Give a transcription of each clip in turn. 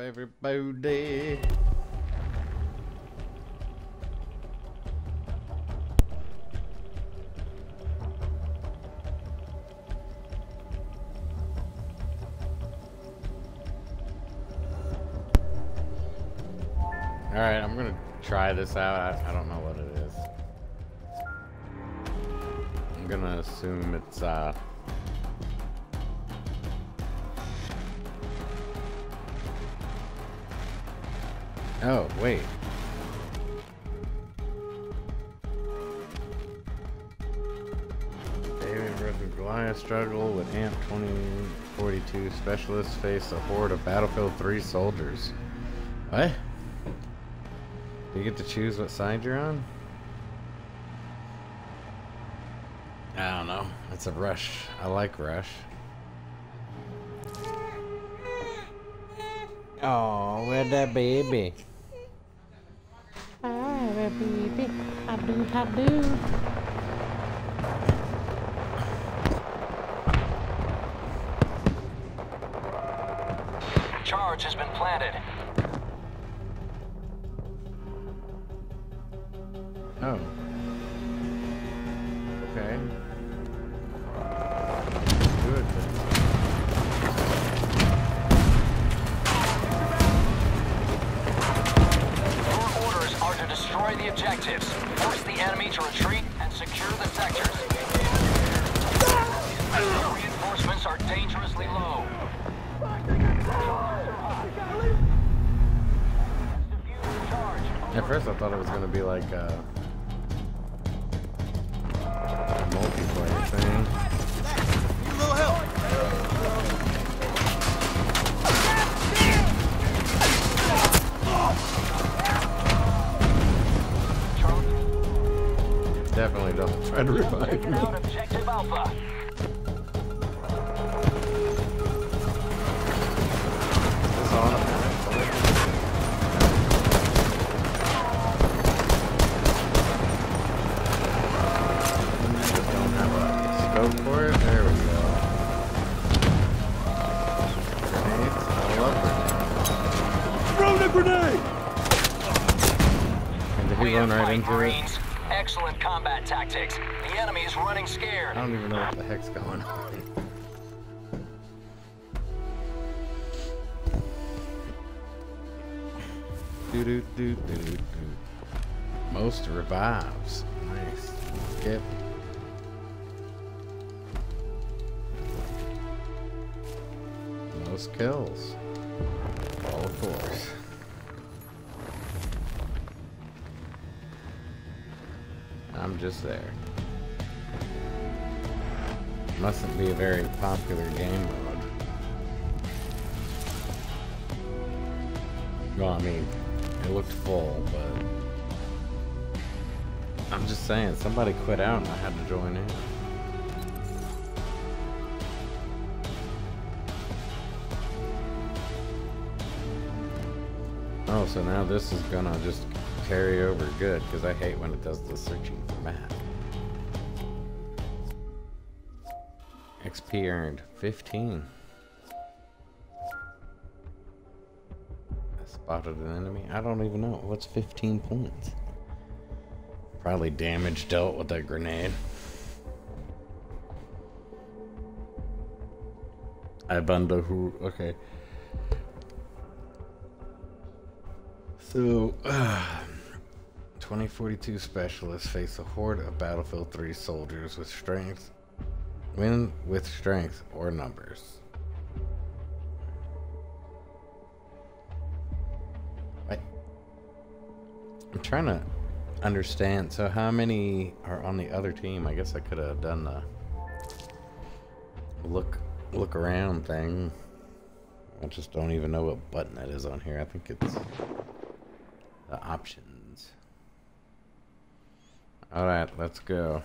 everybody? Alright, I'm gonna try this out. I, I don't know what it is. I'm gonna assume it's, uh... Oh, wait. David versus Goliath struggle with AMP 2042 specialists face a horde of Battlefield 3 soldiers. What? Do you get to choose what side you're on? I don't know. It's a rush. I like rush. Oh, where'd that baby? I do, did he We run are right fighting into it? Marines. Excellent combat tactics. The enemy is running scared. I don't even know what the heck's just there. Mustn't be a very popular game mode. Well, I mean, it looked full, but I'm just saying, somebody quit out and I had to join in. Oh, so now this is gonna just carry over good, because I hate when it does the searching for map. XP earned 15. I spotted an enemy. I don't even know. What's 15 points? Probably damage dealt with that grenade. I bundle who. Okay. So, 2042 specialists face a horde of Battlefield 3 soldiers with strength, win with strength or numbers. I, I'm trying to understand. So, how many are on the other team? I guess I could have done the look look around thing. I just don't even know what button that is on here. I think it's the options. All right, let's go.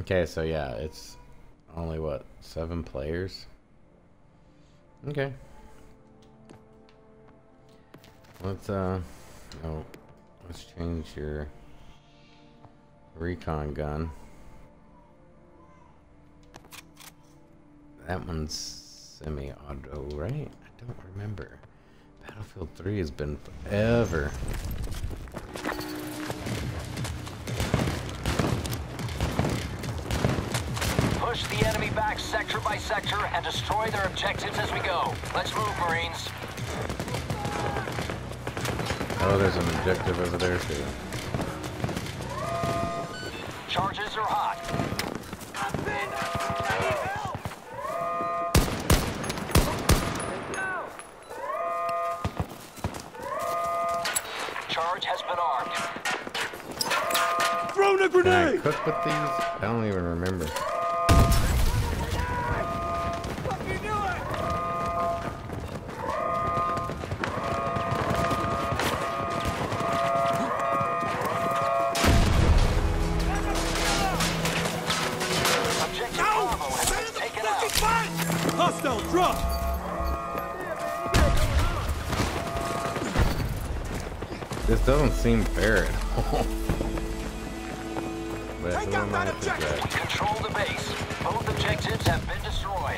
Okay, so yeah, it's only what seven players. Okay. Let's uh, oh, let's change your recon gun. That one's semi-auto, right? I don't remember. Battlefield 3 has been forever. Push the enemy back sector by sector and destroy their objectives as we go. Let's move, Marines. Oh, there's an objective over there too. Charges are hot. Charge has been armed. Throw a Can I grenade! cook with these? I don't even remember. Drop! This doesn't seem fair at all. but who am I to judge? Control the base. Both objectives have been destroyed.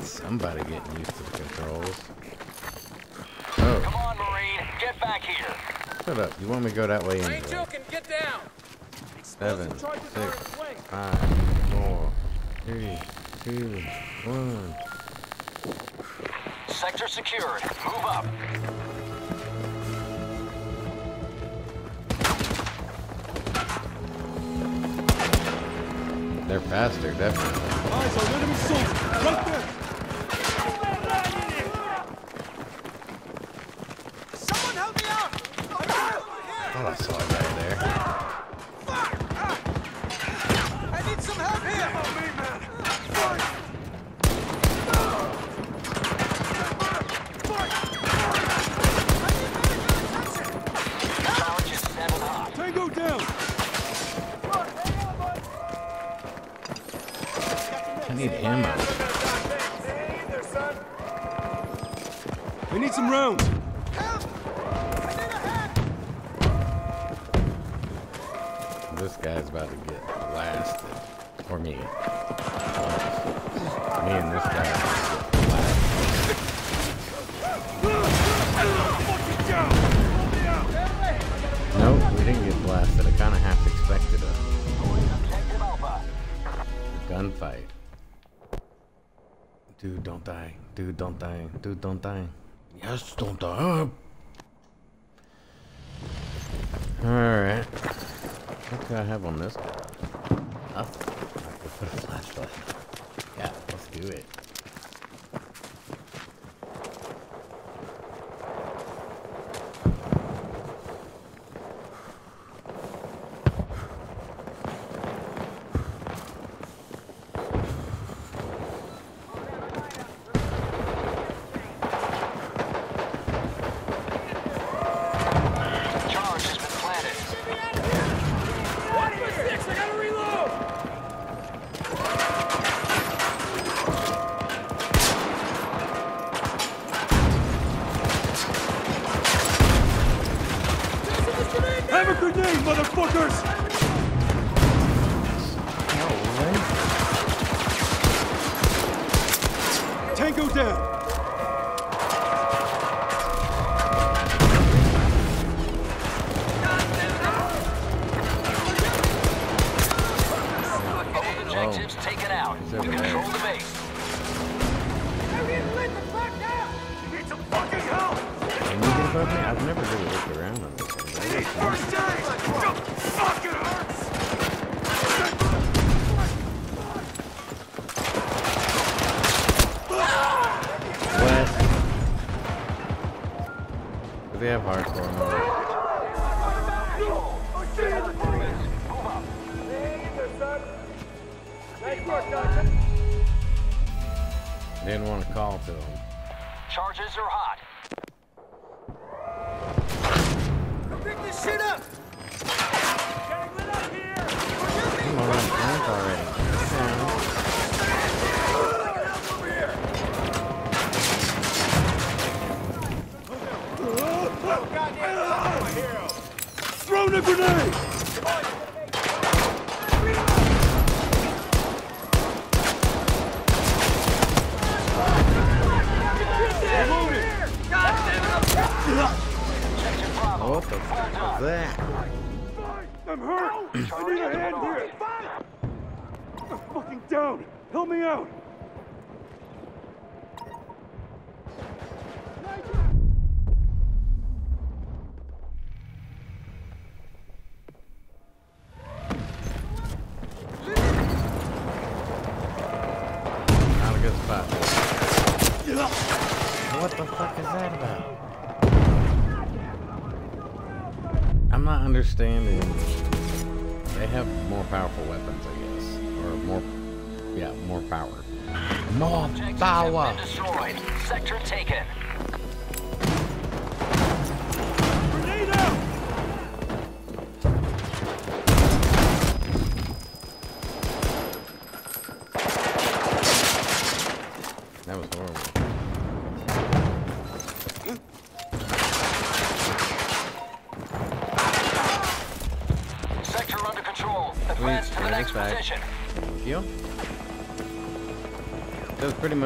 Somebody getting used to the controls. Oh, Come on, Marine. Get back here. shut up. You want me to go that way Ain't anyway? joking, get down! Seven, six, five, four, three, two, one. Sector secured. Move up. They're faster, definitely. Eyes on enemy soldier! Right there! Gunfight. Dude, don't die. Dude, don't die. Dude, don't die. Yes, don't die. Alright. What do I have on this guy? Nothing. I could put a flashlight. Yeah, let's do it.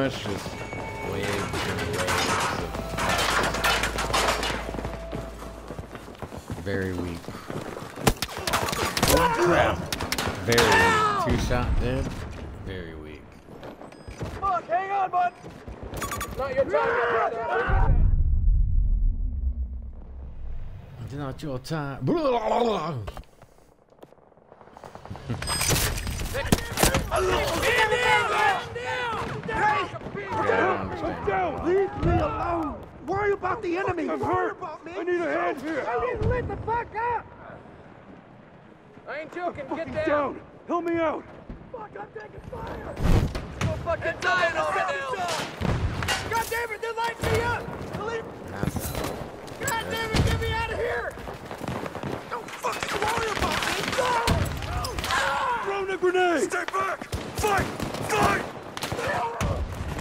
Much just waves and waves of Very weak. Oh crap! Very weak. Two shot dead. Very weak. Fuck, hang on, bud! Not your time yet, brother. It's not your time. Yeah, I don't understand. Leave me alone! Worry about the enemy! I'm hurt! I need a hand here! I need to let the fuck up! I ain't joking. Fucking Get down! down. Help me out! Fuck, I'm taking fire! Go fucking dying over now. God damn it, they're lighting me up! Leave- God damn it, get me out of here! Don't fucking worry about me! Go! Throw the grenade! Stay back! Fight! Fight!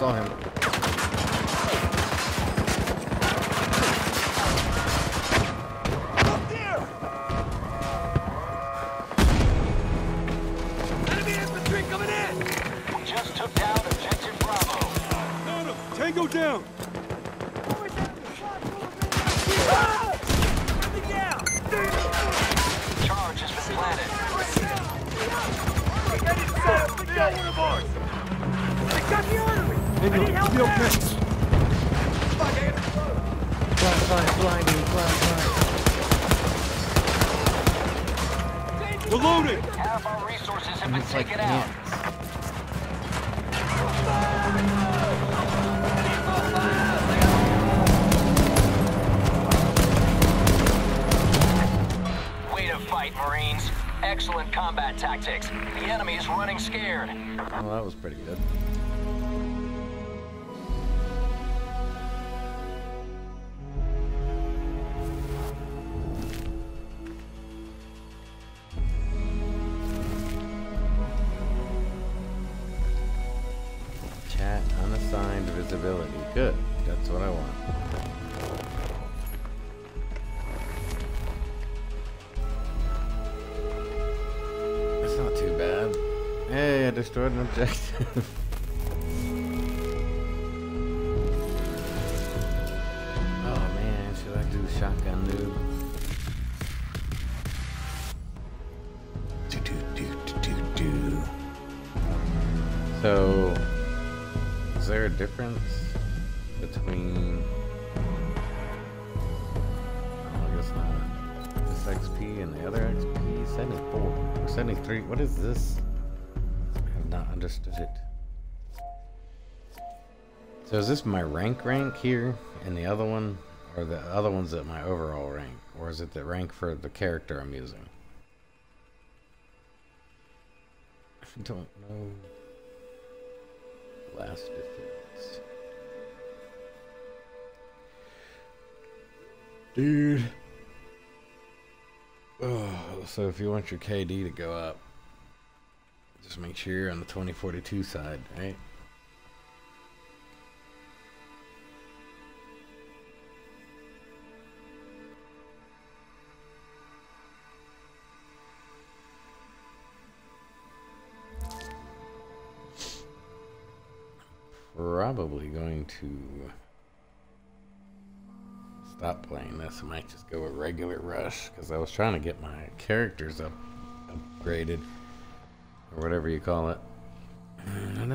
saw him. Hey, I My rank rank here, and the other one, or the other one's at my overall rank, or is it the rank for the character I'm using? I don't know. Last defense. Dude. Oh, so if you want your KD to go up, just make sure you're on the 2042 side, right? Probably going to stop playing this. I might just go with regular rush because I was trying to get my characters up upgraded or whatever you call it. I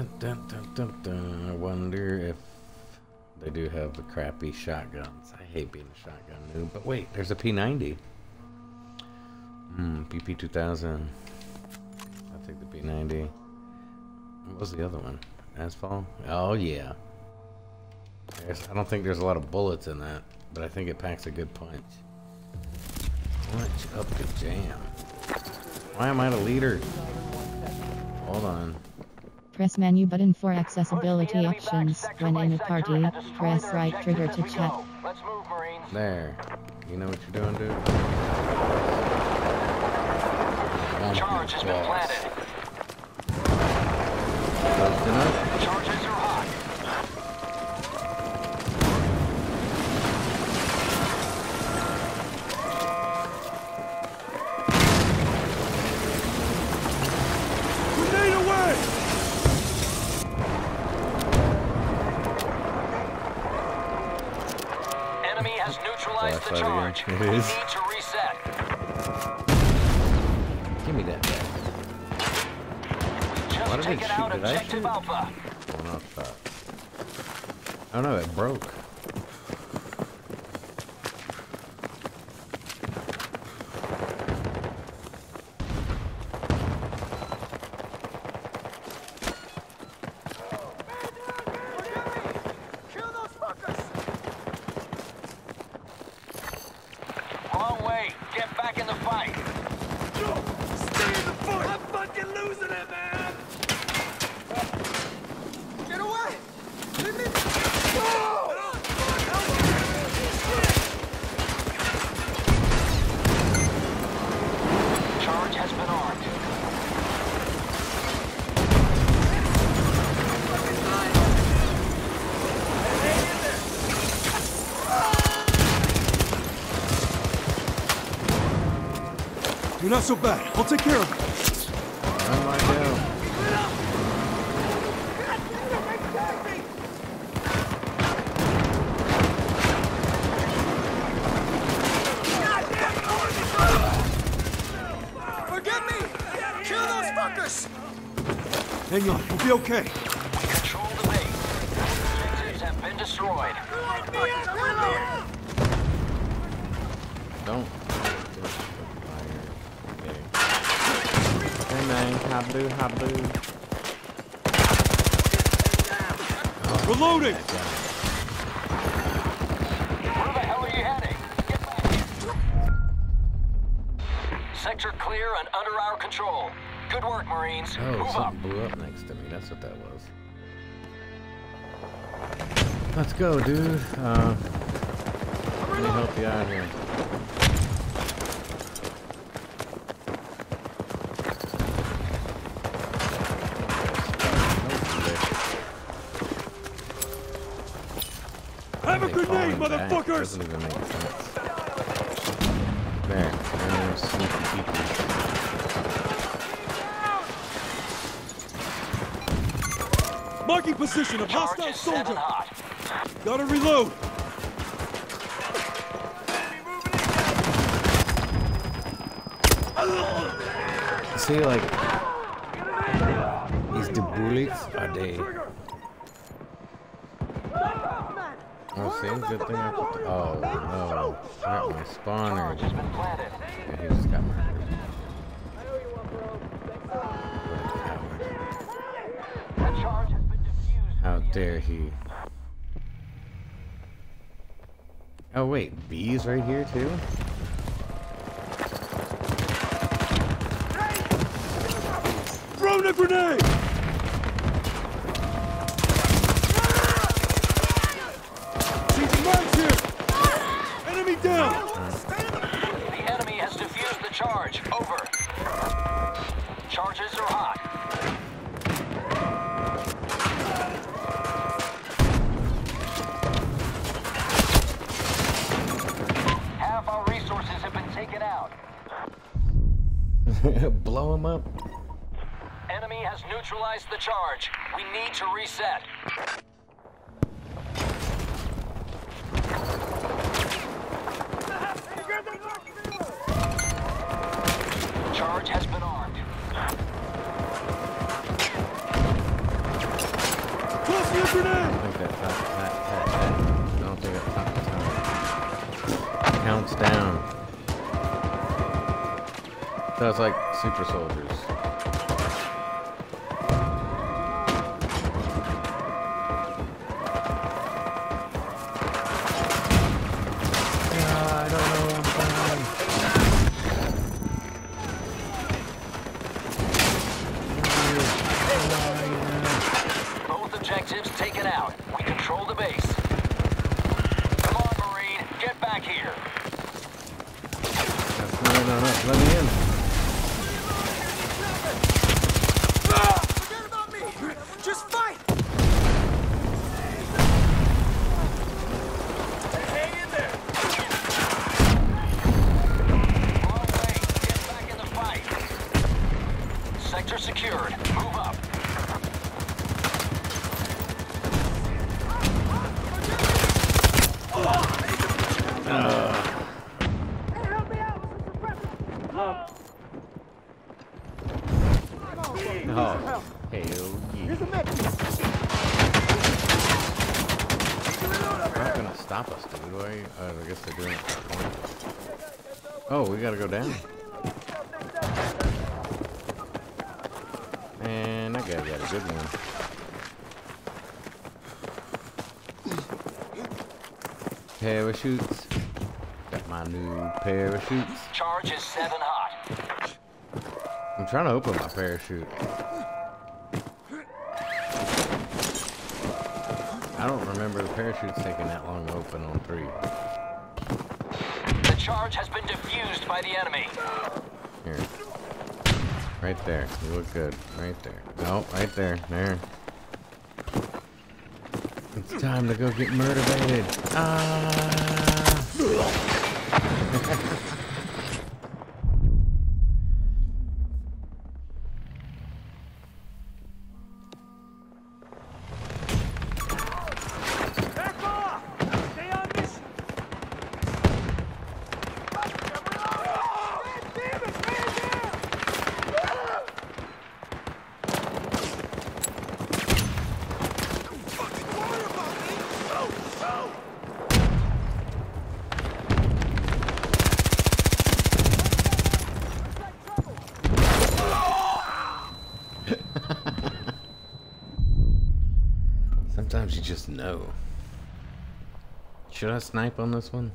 wonder if they do have the crappy shotguns. I hate being a shotgun noob. But wait, there's a P90. Hmm, PP2000. I'll take the P90. What was the other one? Asphalt? Oh, yeah. There's, I don't think there's a lot of bullets in that, but I think it packs a good punch. Punch up the jam. Why am I the leader? Hold on. Press menu button for accessibility Push the enemy back options. When in a party, press their right trigger to as we chat. Let's move, There. You know what you're doing, dude? Charge has been boss. Posting up. Charges are hot. Enemy has neutralized the charge. again. It is. Did it taken shoot? out Did I objective shoot? Alpha. Going off top. Oh no, it broke. Kill those fuckers! Wrong way. Get back in the fight. Stay in the fight! I'm fucking losing it, man! Get away! Leave me! Oh! Charge has been armed. You're not so bad. I'll take care of it. Oh my god. Forgive me! Kill those fuckers! Hang on, we'll be okay. Let's go, dude. Uh, let me help you out here. Have a They grenade, motherfuckers! Doesn't even make sense. There, there's sneaky peekies. Marking position of hostile is set soldier. Gotta reload. See, like, these the bullets are they? Oh, see, good thing I put the, oh no, I got my spawner. Just got murdered. What a coward. That charge has been defused. How dare he? Oh wait, bees right here too? Oh, we gotta go down. And that guy got a good one. Parachutes. Got my new parachutes. Charge is seven hot. I'm trying to open my parachute. I don't remember the parachutes taking that long to open on three. The charge has been used by the enemy. Here. Right there. You look good. Right there. No, right there. There. It's time to go get motivated. Ah! Should I snipe on this one?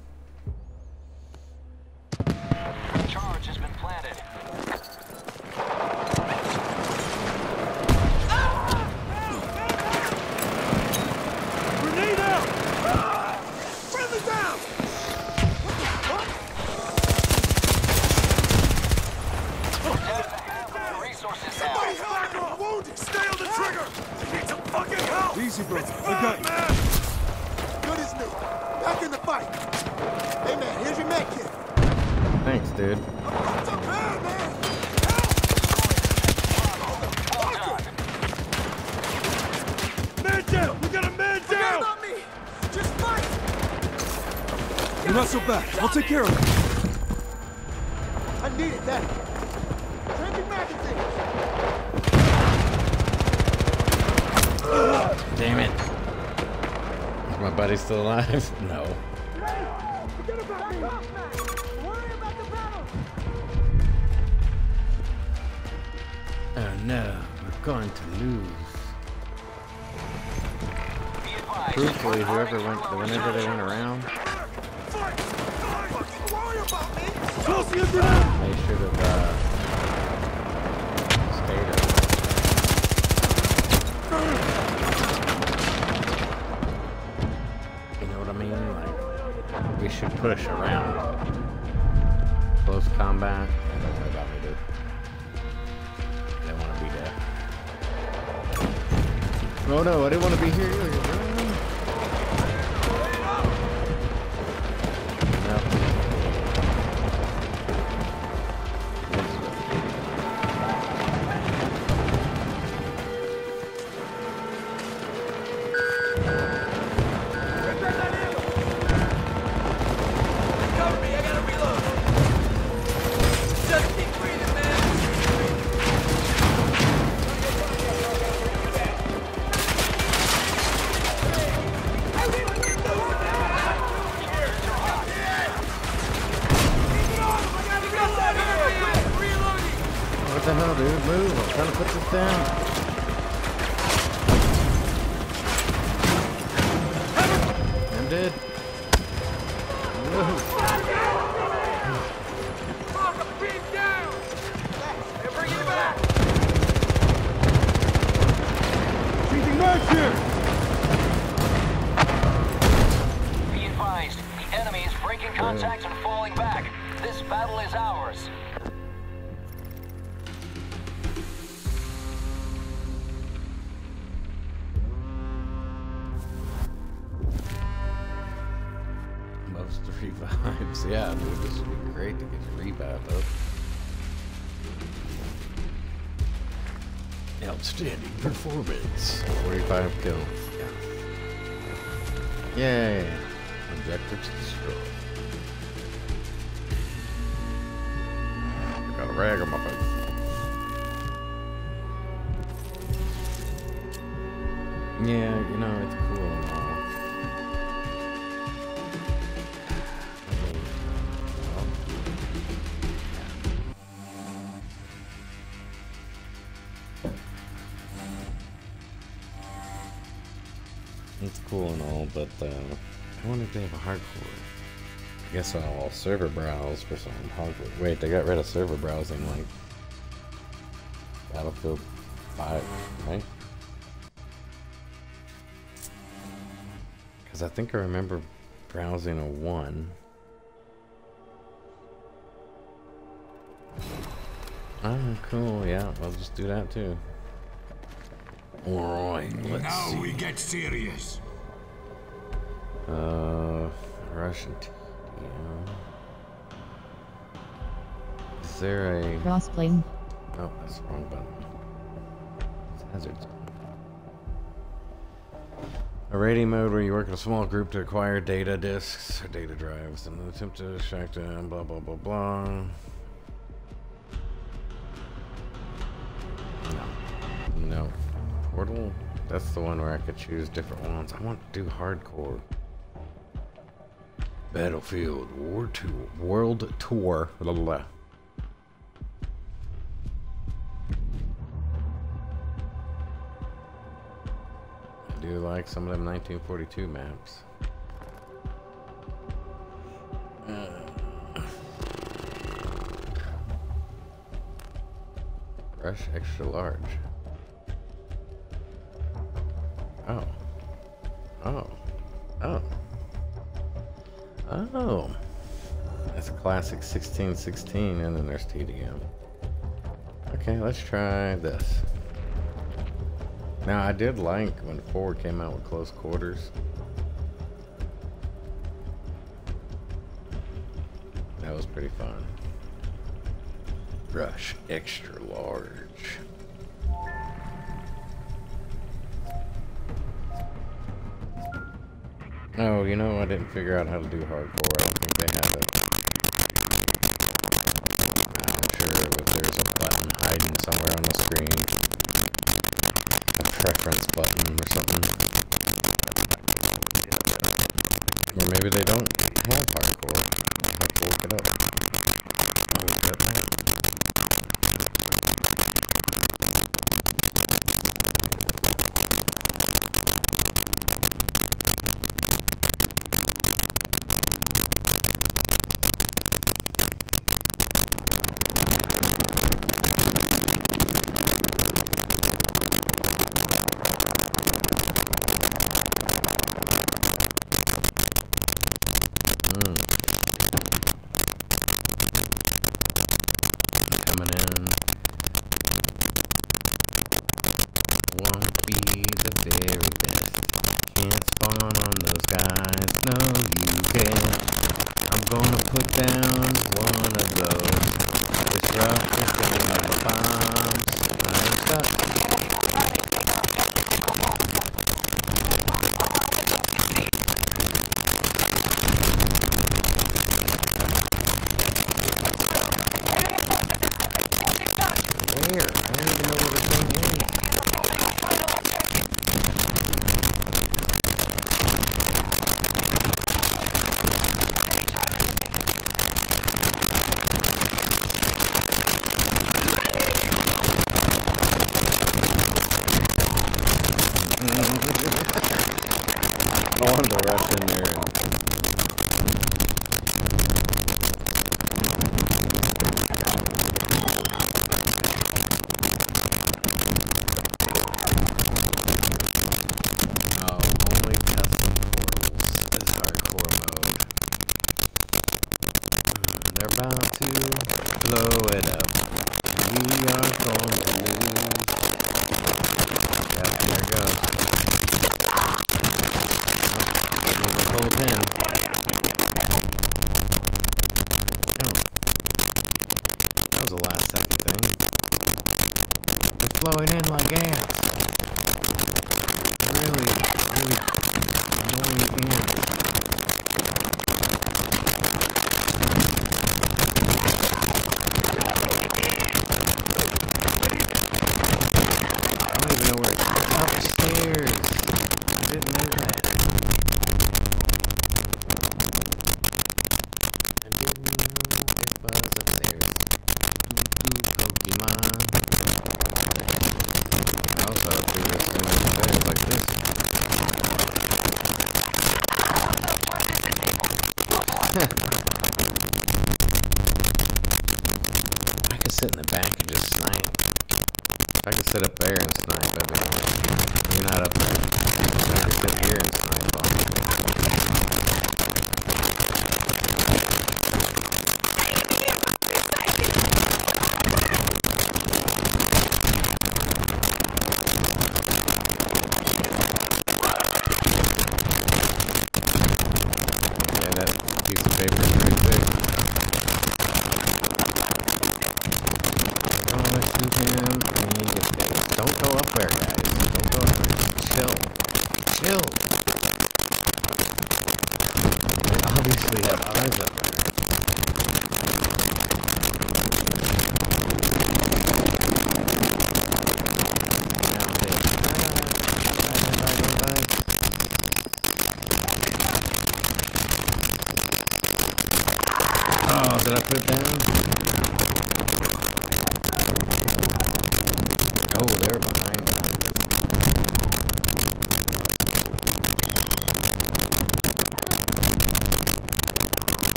take care of it. I Damn it. Is my buddy still alive? No. Forget about me. Worry about the battle. Oh no, we're going to lose truthfully, whoever went, whenever they went around, Tossing a grenade! They should uh, have, stayed. You know what I mean? Like, we should push around. Close combat. They want to be dead. Oh no, I didn't want to be here either. Most revives. Yeah, dude, this would be great to get your revive up. Outstanding performance. 45 kills. Yeah. Yay. Objectives destroyed. Got a rag on my face. Yeah, you know, it's but uh, I wonder if they have a hardcore. I guess I'll server browse for some hardcore. Wait, they got rid of server browsing like Battlefield 5, right? Because I think I remember browsing a 1. Oh, cool. Yeah, I'll just do that too. Alright, let's Now see. we get serious. Uh, Russian TDM. Is there a... Crossplane. Oh, that's the wrong button. It's hazards. A raiding mode where you work in a small group to acquire data disks or data drives and attempt to extract them, blah blah blah blah. No. No. Portal? That's the one where I could choose different ones. I want to do hardcore. Battlefield War Tour World Tour. Blah, blah, blah. I do like some of them 1942 maps. Uh, Rush extra large. Oh. Oh. Oh. Oh. That's a classic 1616 and then there's TDM. Okay, let's try this. Now I did like when Ford came out with close quarters. That was pretty fun. Rush extra large. Oh, you know I didn't figure out how to do hardcore. I don't think they have it. I'm sure if there's a button hiding somewhere on the screen a preference button or something. Or maybe they don't have hardcore. I'll have to look it up. Is that right?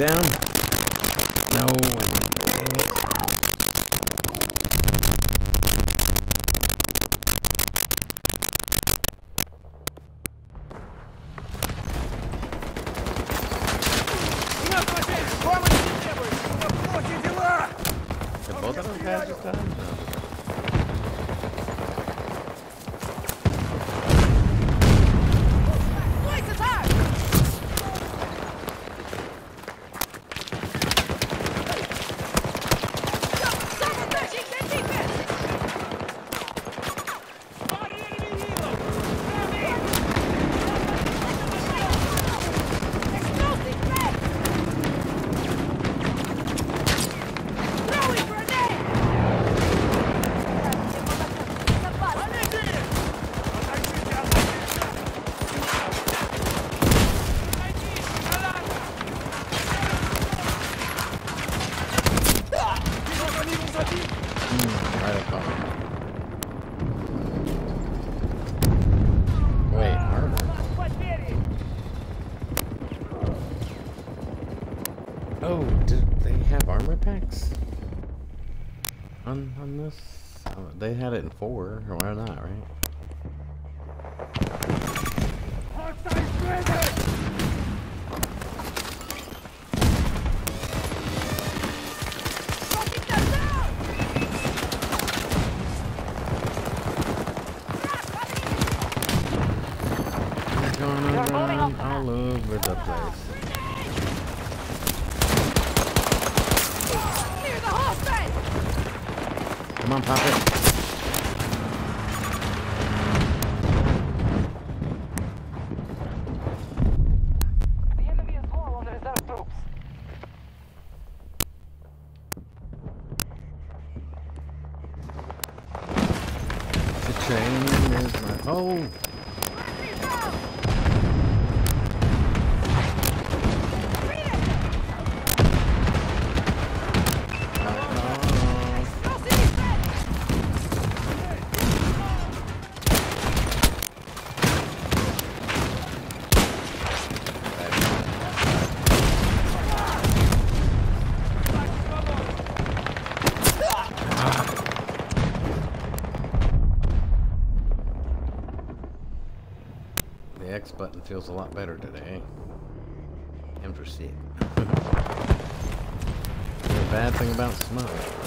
down. all over the place. Come on, pop it. Feels a lot better today. Interesting. the bad thing about smoke.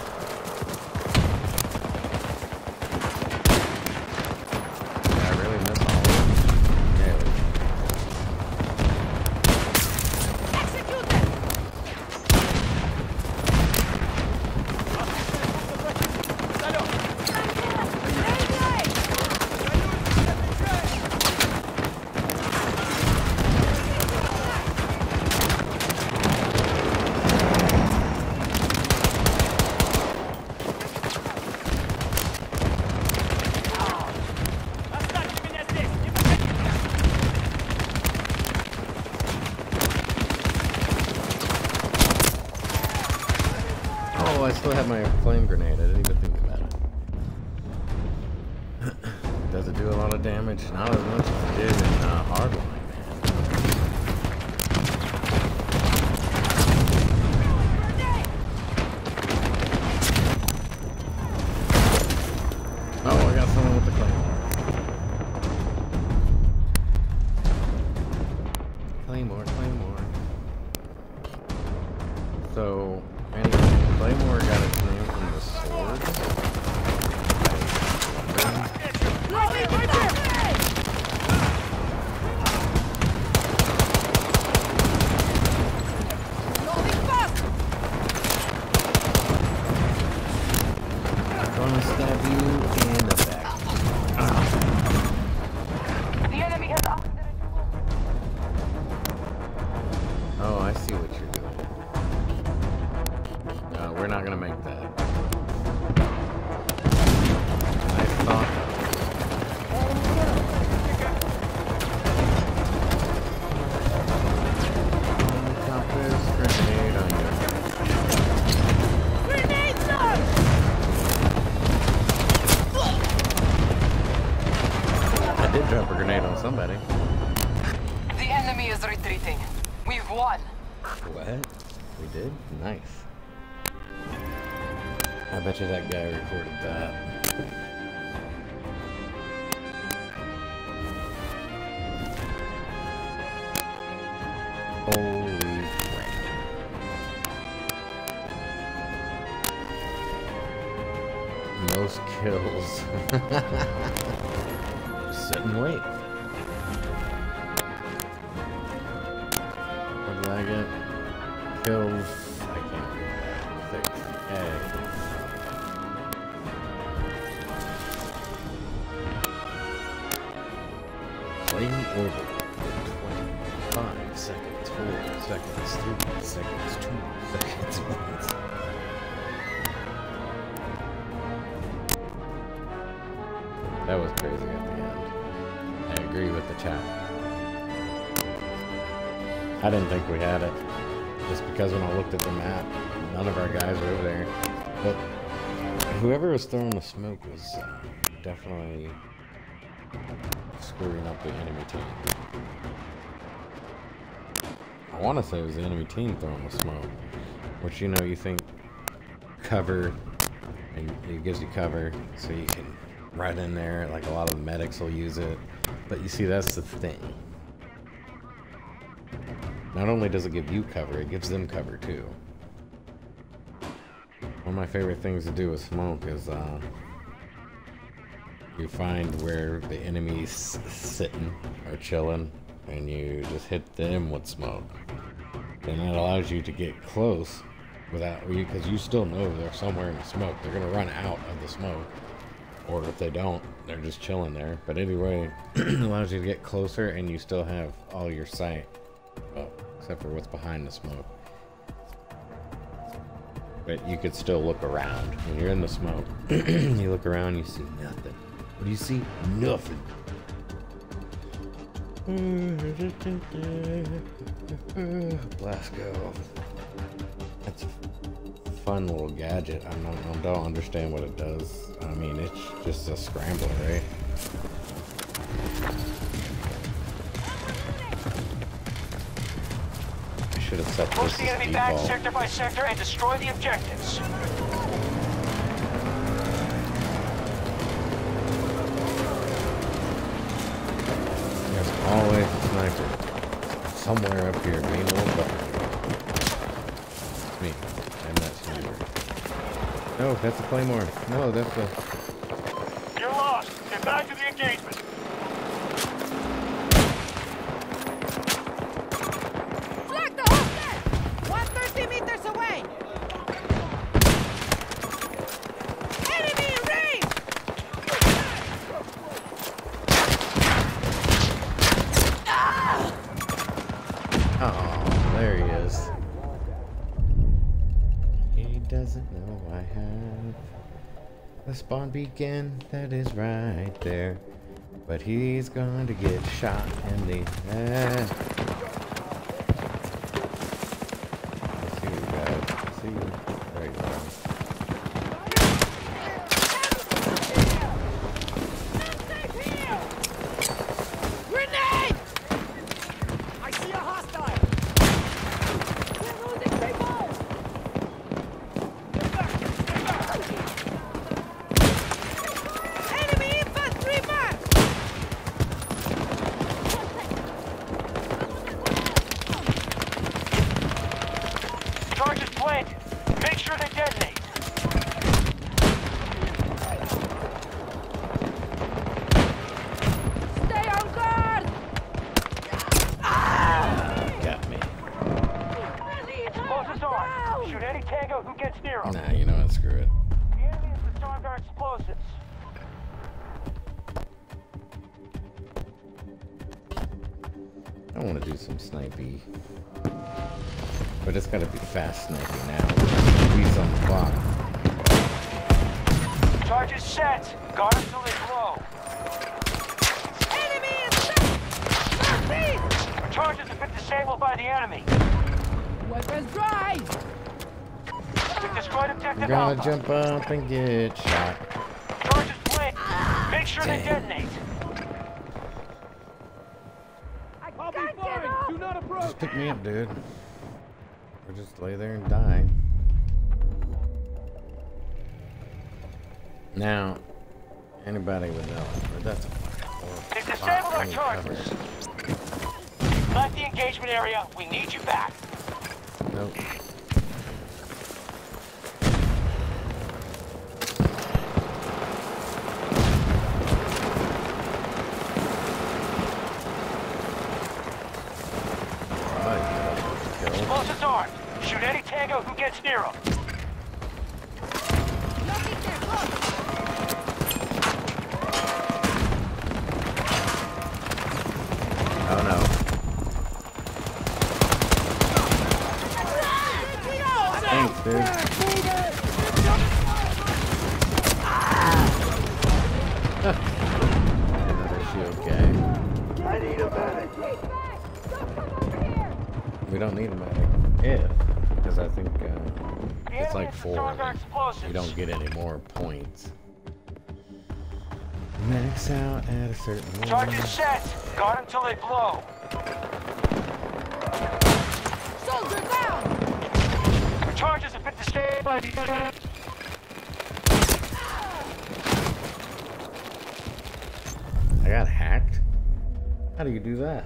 Kills. Sit and wait. What did I get? Kills. I can't read that. Six. A. Flame order. 25 seconds. 4 seconds. 3 seconds. 2 seconds. 1 That chat. I didn't think we had it. Just because when I looked at the map, none of our guys were there. But whoever was throwing the smoke was uh, definitely screwing up the enemy team. I want to say it was the enemy team throwing the smoke. Which, you know, you think cover, and it gives you cover, so you can run in there. Like a lot of the medics will use it. But you see, that's the thing. Not only does it give you cover, it gives them cover too. One of my favorite things to do with smoke is uh, you find where the enemy's sitting or chilling, and you just hit them with smoke. And that allows you to get close without you, because you still know they're somewhere in the smoke. They're gonna run out of the smoke, or if they don't, they're just chilling there. But anyway, it allows you to get closer, and you still have all your sight. Well, except for what's behind the smoke. But you could still look around. When you're in the smoke, you look around, you see nothing. What do you see? Nothing. Blasco. Fun little gadget. I'm not, I don't understand what it does. I mean, it's just a scrambler, right? I should have set Push the enemy back sector by sector and destroy the objectives. There's always a sniper. Somewhere up here, main little button. It's me. I'm that sniper. Oh, no, that's a claymore. No, that's a... You're lost. Get back to the engagement. Flag the hostile! 130 meters away! Enemy in range! Oh, there he is. He doesn't know I have the that is right there. But he's going to get shot in the head. I see you guys. I see you. There you are. Grenade! I see a hostile! We're losing people! Enemy infantry marked! Charges planted. Make sure they detonate. Stay on guard! Got me. Explosives on. Shoot any tango who gets near them. Nah, you know what? Screw it. The enemy has disarmed our explosives. I want to do some snipey. But it's got to be fast sniping now. Squeeze on the clock. Charges set. Guard until they blow. Enemy in sight! Northeast! Our charges have been disabled by the enemy. Weapons dry! Destroyed objective gonna alpha. jump up and get shot. Charges. Make sure they detonate. I'll be up. Do not approach. Just pick me up, dude. Or just lay there and die. Now, anybody would know, but that's a fucking horrible They've disabled our charges. Left the engagement area. We need you back. Nope. Near them. Certain Charges level. set. Guard until they blow. Soldier down! Charges have been disabled. I got hacked? How do you do that?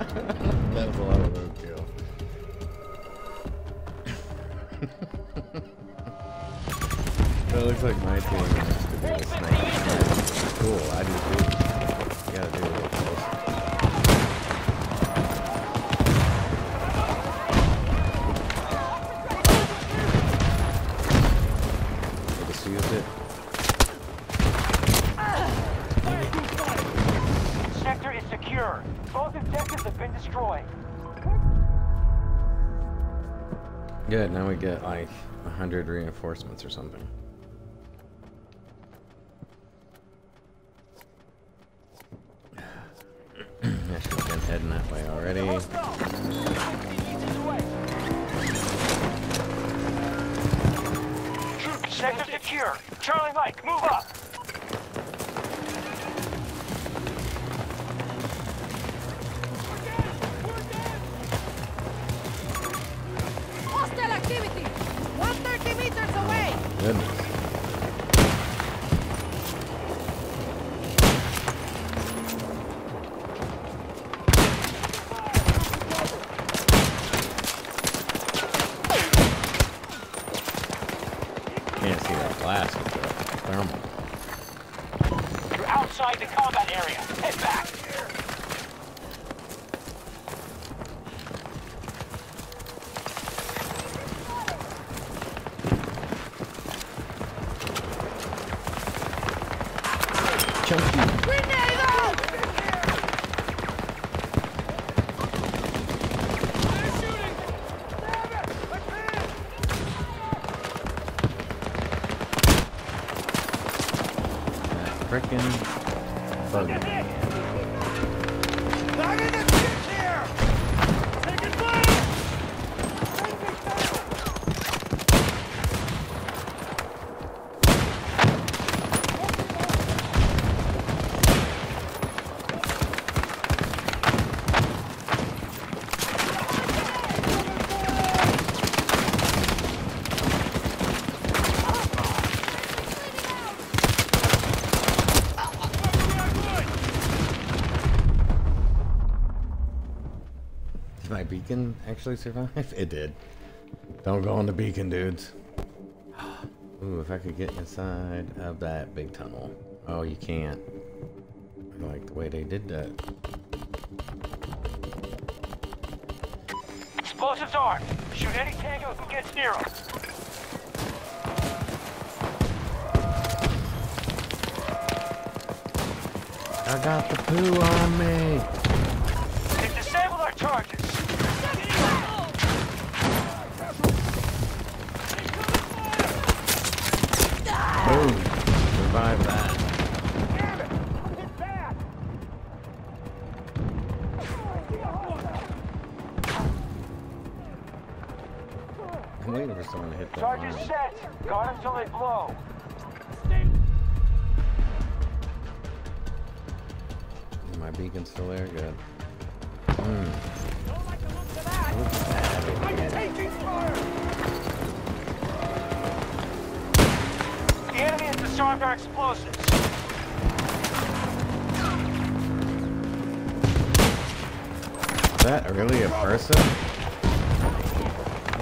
objectives have been destroyed. Good, now we get like a hundred reinforcements or something. I should have been heading that way already. Troops, sector secure. Charlie Mike, move up. Goodness. beacon actually survive? It did. Don't go on the beacon, dudes. Ooh, if I could get inside of that big tunnel. Oh, you can't. I like the way they did that. Explosives armed. Shoot any tango who gets near them. I got the poo on me.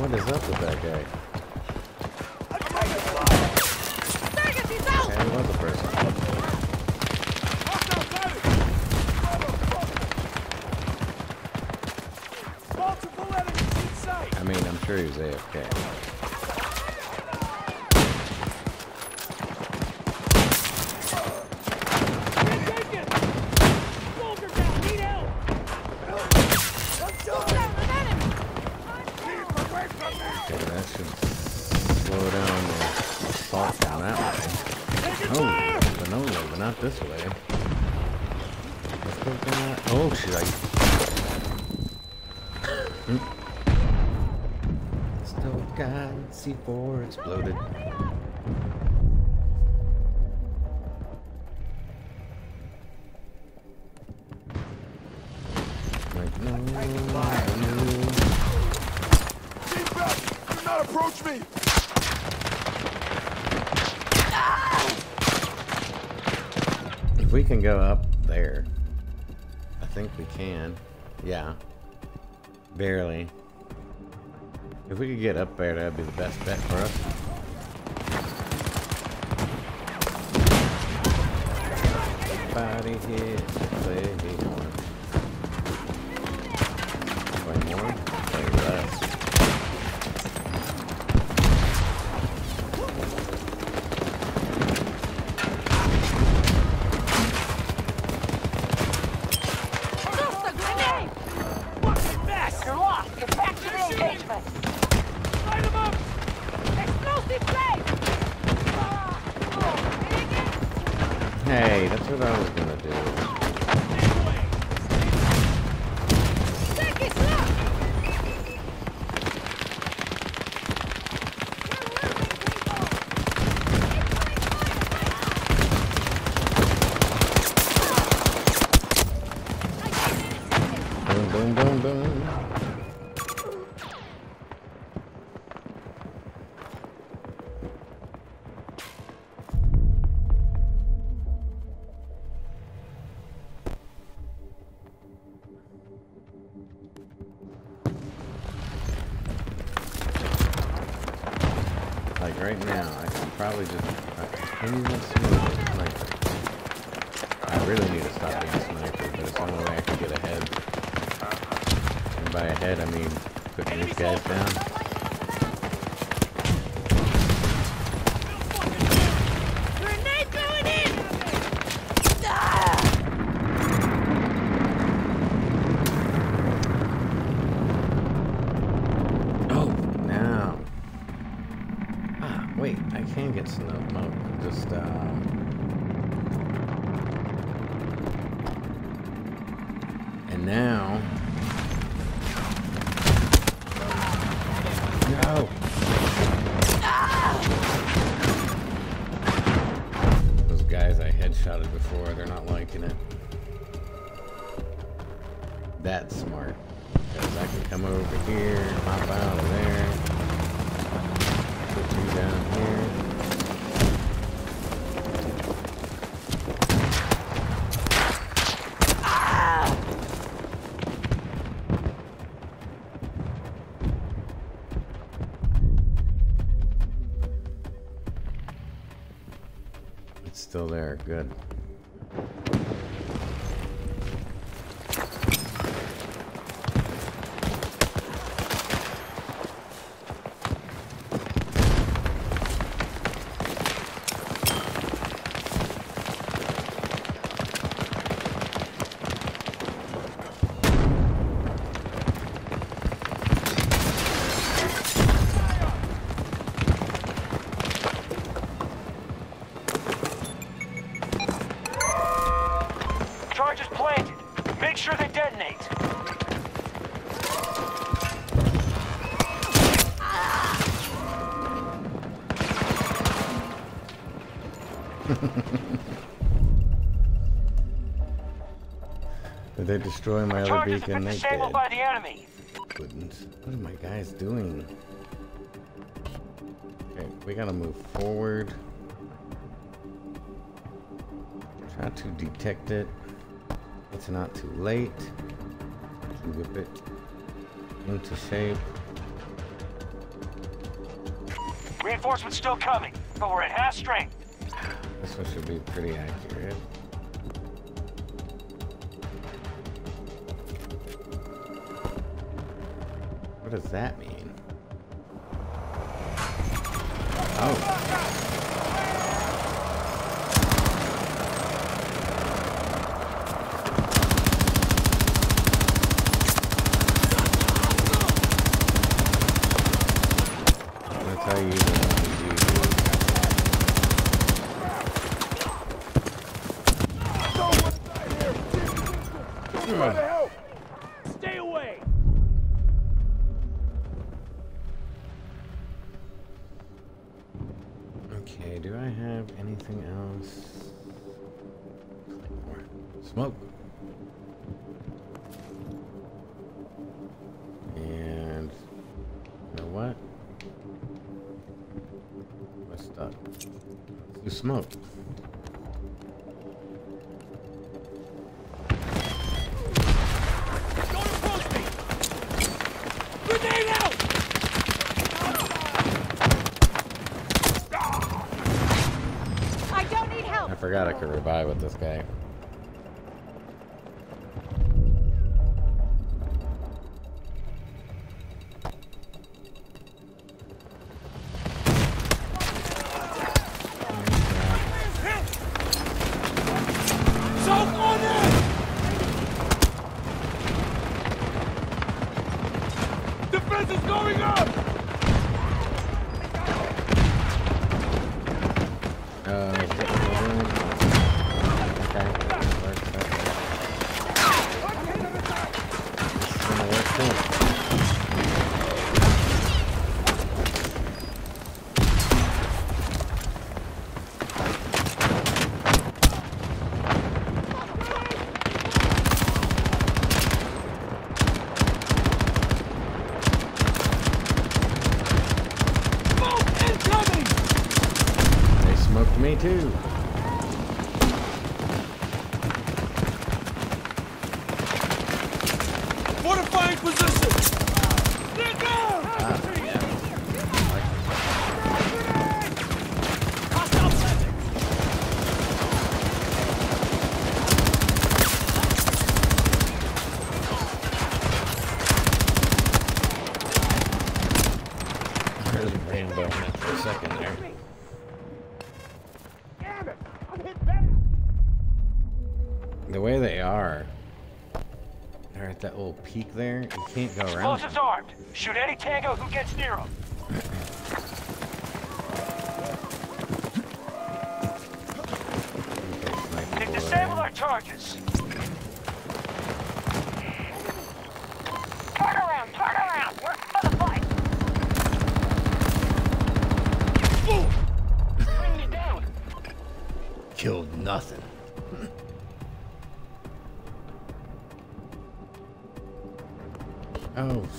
What is up with that guy? not this way. Oh shit! I... Hmm. Still got C4 exploded. we can. Yeah. Barely. If we could get up there, that'd be the best bet for us. Body hit, play. Good. Destroy my other beacon? They disabled by the enemy. Couldn't. What are my guys doing? Okay, we gotta move forward. Try to detect it. It's not too late. To whip it into shape. Reinforcements still coming, but we're at half strength. This one should be pretty accurate. What does that mean? Oh. With this guy. At that little peak there. You can't go around. Explosives armed. Shoot any tango who gets near them. They've disabled our charges. Turn around, turn around. We're for the fight. Bring me down. Killed nothing.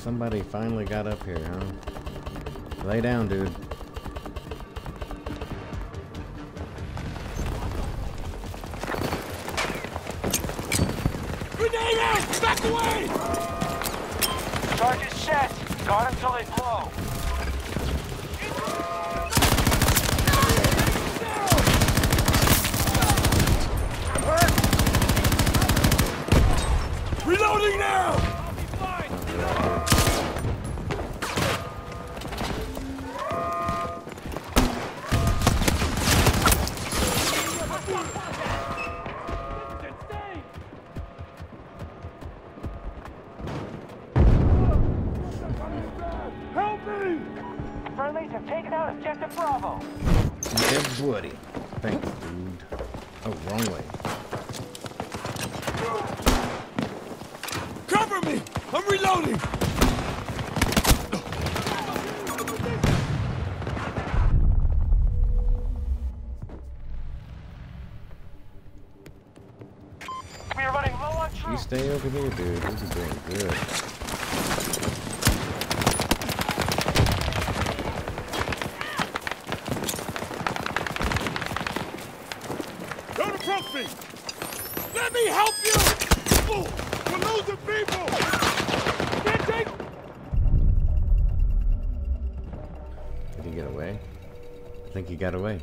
Somebody finally got up here, huh? Lay down, dude. Grenade out. Back away. Charges set. Guard until they blow. Got away.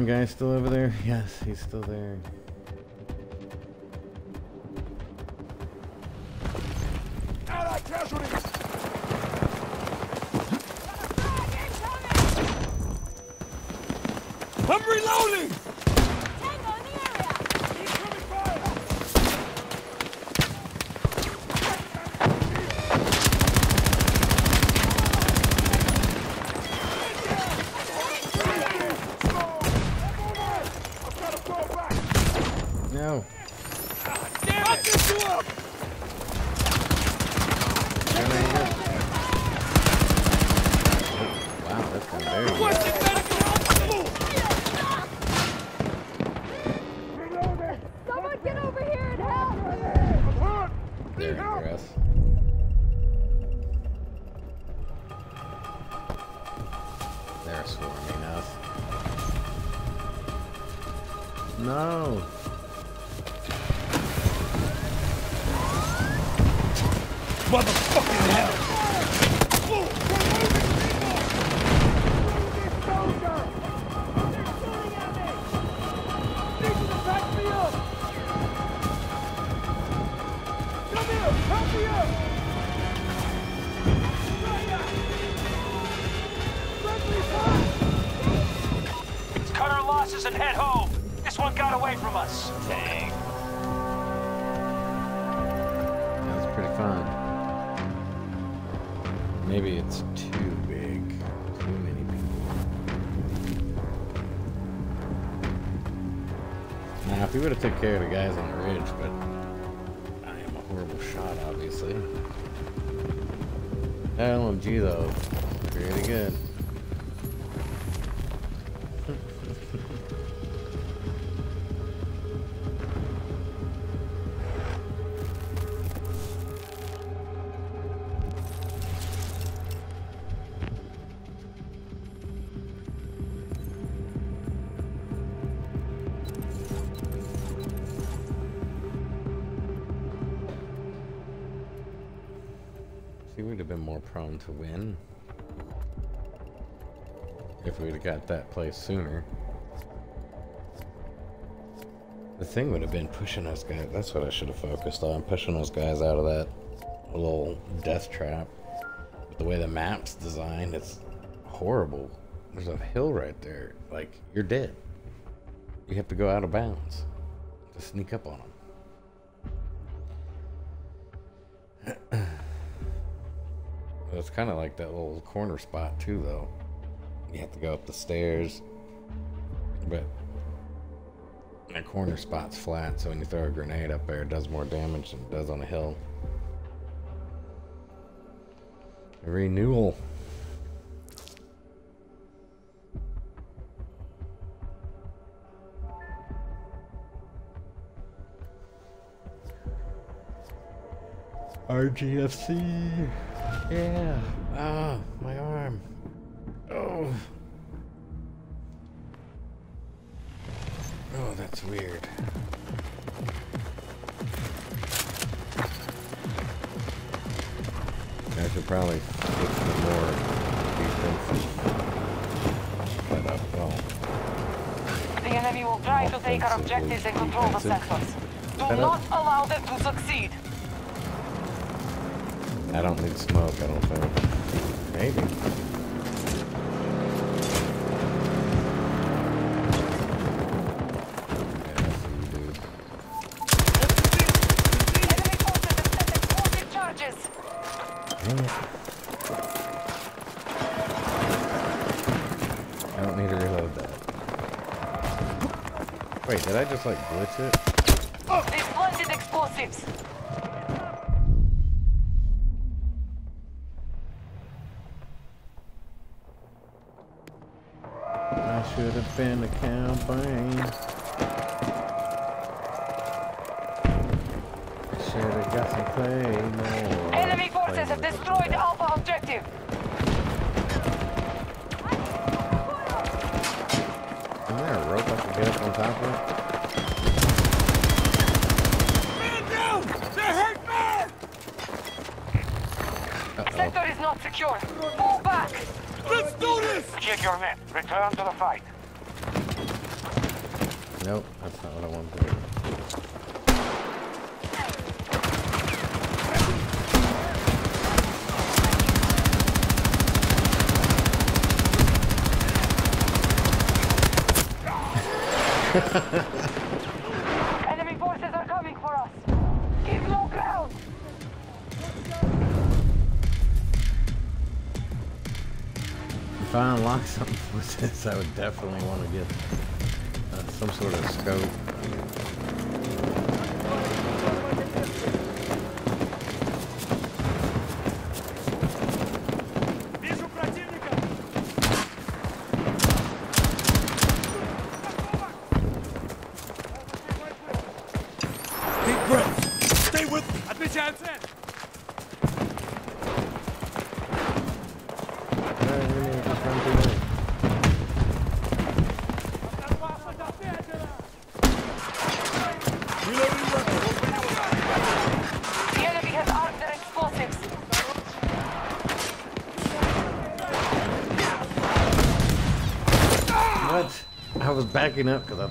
My guy still over there? Yes, he's still there. That though, pretty good. To win if we'd have got that place sooner. The thing would have been pushing those guys. That's what I should have focused on, pushing those guys out of that little death trap. But the way the map's designed, it's horrible. There's a hill right there. Like, you're dead. You have to go out of bounds to sneak up on them. It's kind of like that little corner spot too, though. You have to go up the stairs, but that corner spot's flat, so when you throw a grenade up there, it does more damage than it does on a hill. Renewal. RGFC. Yeah. Ah, my arm. Oh. Oh, that's weird. I should probably switch to more defensive. But, uh, well, The enemy will try to take our objectives and control the defensive. sectors. Do not allow them to succeed. I don't need smoke, I don't think. Maybe. I don't need to reload that. Wait, did I just like glitch it? Planted explosives. I should have been a campaign. Should have got some claymore. Enemy forces have Claymore. destroyed Alpha objective. Isn't there a rope I can get up on top of? Man down! They're hurt bad! Uh-oh. Sector is not secure. Fall back. Let's do this! Check your men. Return to the fight. Nope, that's not what I want to do. Enemy forces are coming for us. Keep low ground. If I unlock something with this, I would definitely want to get some sort of scope. Backing up because I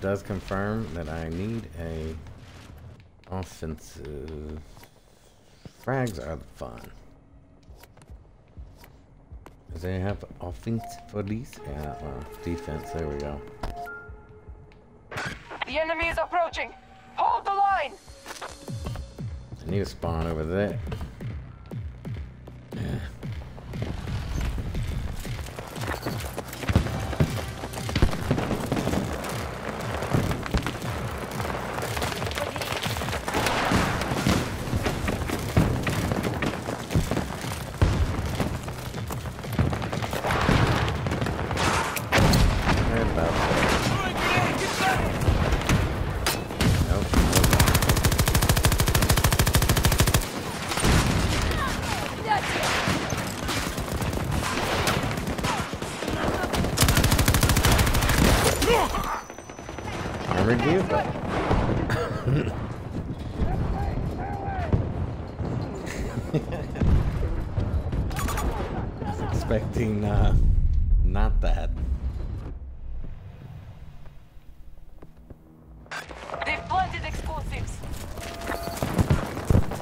that does confirm that I need a offensive. Frags are the fun. Does they have offense for these? Yeah, well, defense. There we go. The enemy is approaching. Hold the line. I need a spawn over there. Yeah.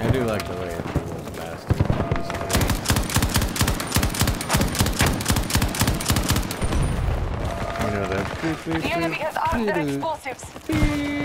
I do like the way it feels past You know that. Enemy has armed explosives.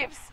tips.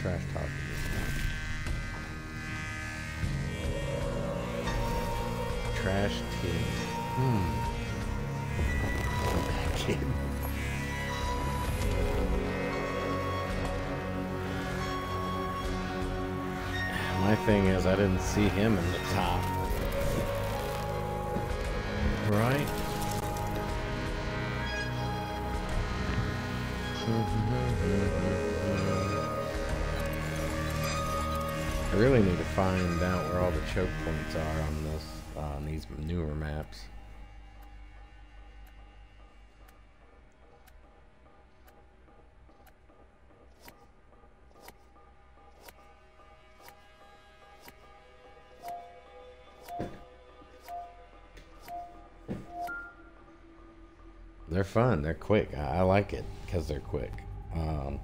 trash talk. Trash team. Hmm. Kid. My thing is, I didn't see him in the top. Right? Mm -hmm. really need to find out where all the choke points are on this on these newer maps. They're fun. They're quick. I, I like it because they're quick. Um,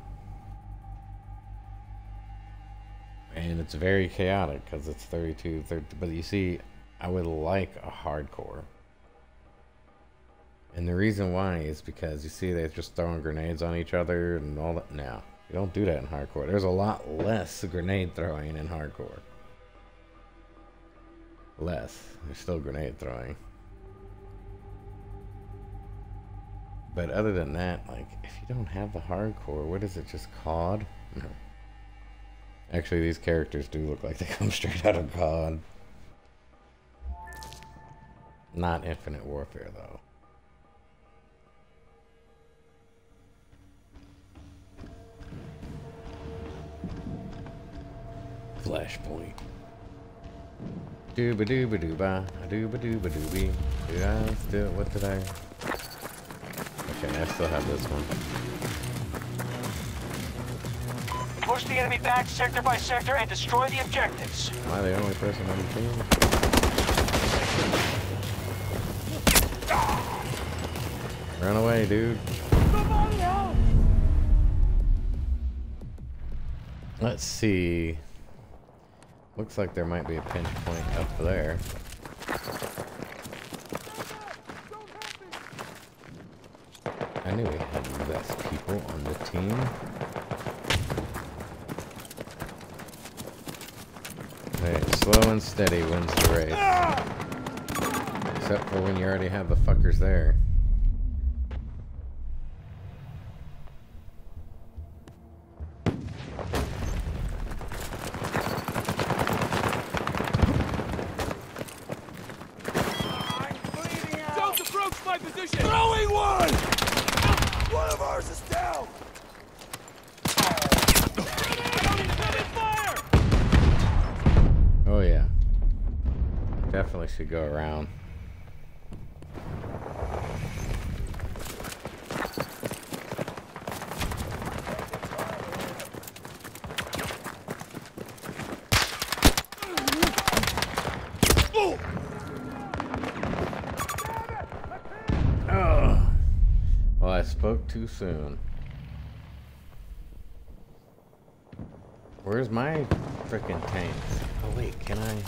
and it's very chaotic because it's 32, 30. But you see, I would like a hardcore. And the reason why is because you see they're just throwing grenades on each other and all that. now you don't do that in hardcore. There's a lot less grenade throwing in hardcore. Less. There's still grenade throwing. But other than that, like, if you don't have the hardcore, what is it, just COD? No. Actually, these characters do look like they come straight out of COD. Not Infinite Warfare, though. Flashpoint. Dooba dooba dooba, dooba dooba doobie. Did I still, what did I? Okay, I still have this one. Push the enemy back sector by sector and destroy the objectives. Am I the only person on the team? Run away, dude. Let's see. Looks like there might be a pinch point up there. I knew we had the best people on the team. Slow and steady wins the race. Except for when you already have the fuckers there. Don't approach my position! Throwing one! One of ours is down! Fire! Oh yeah. Definitely should go around. Oh. Well, I spoke too soon. Where's my frickin' tank? Oh wait, can I?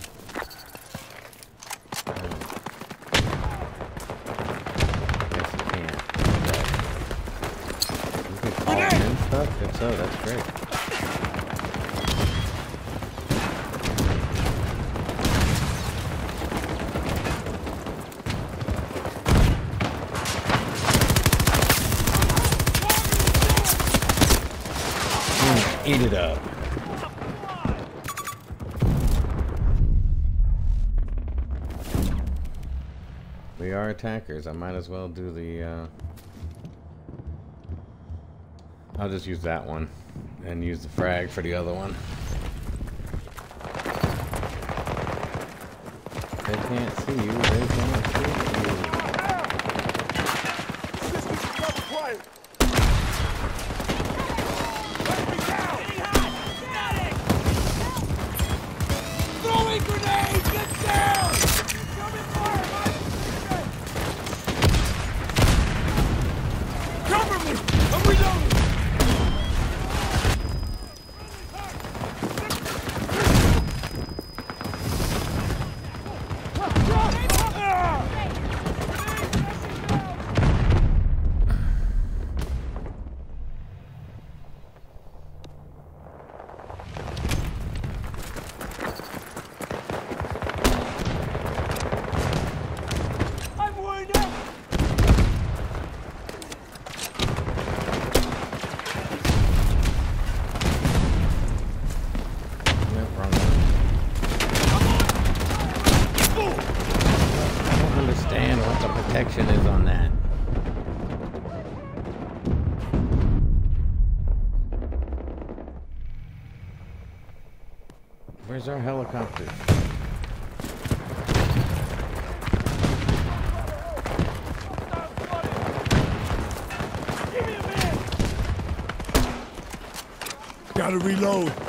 Oh. Yes, you can. Okay. You can call them in stuff? If so, that's great. Mm, Eat it up. We are attackers. I might as well do the, uh... I'll just use that one. And use the frag for the other one. They can't see you. They can't see you. Gotta reload.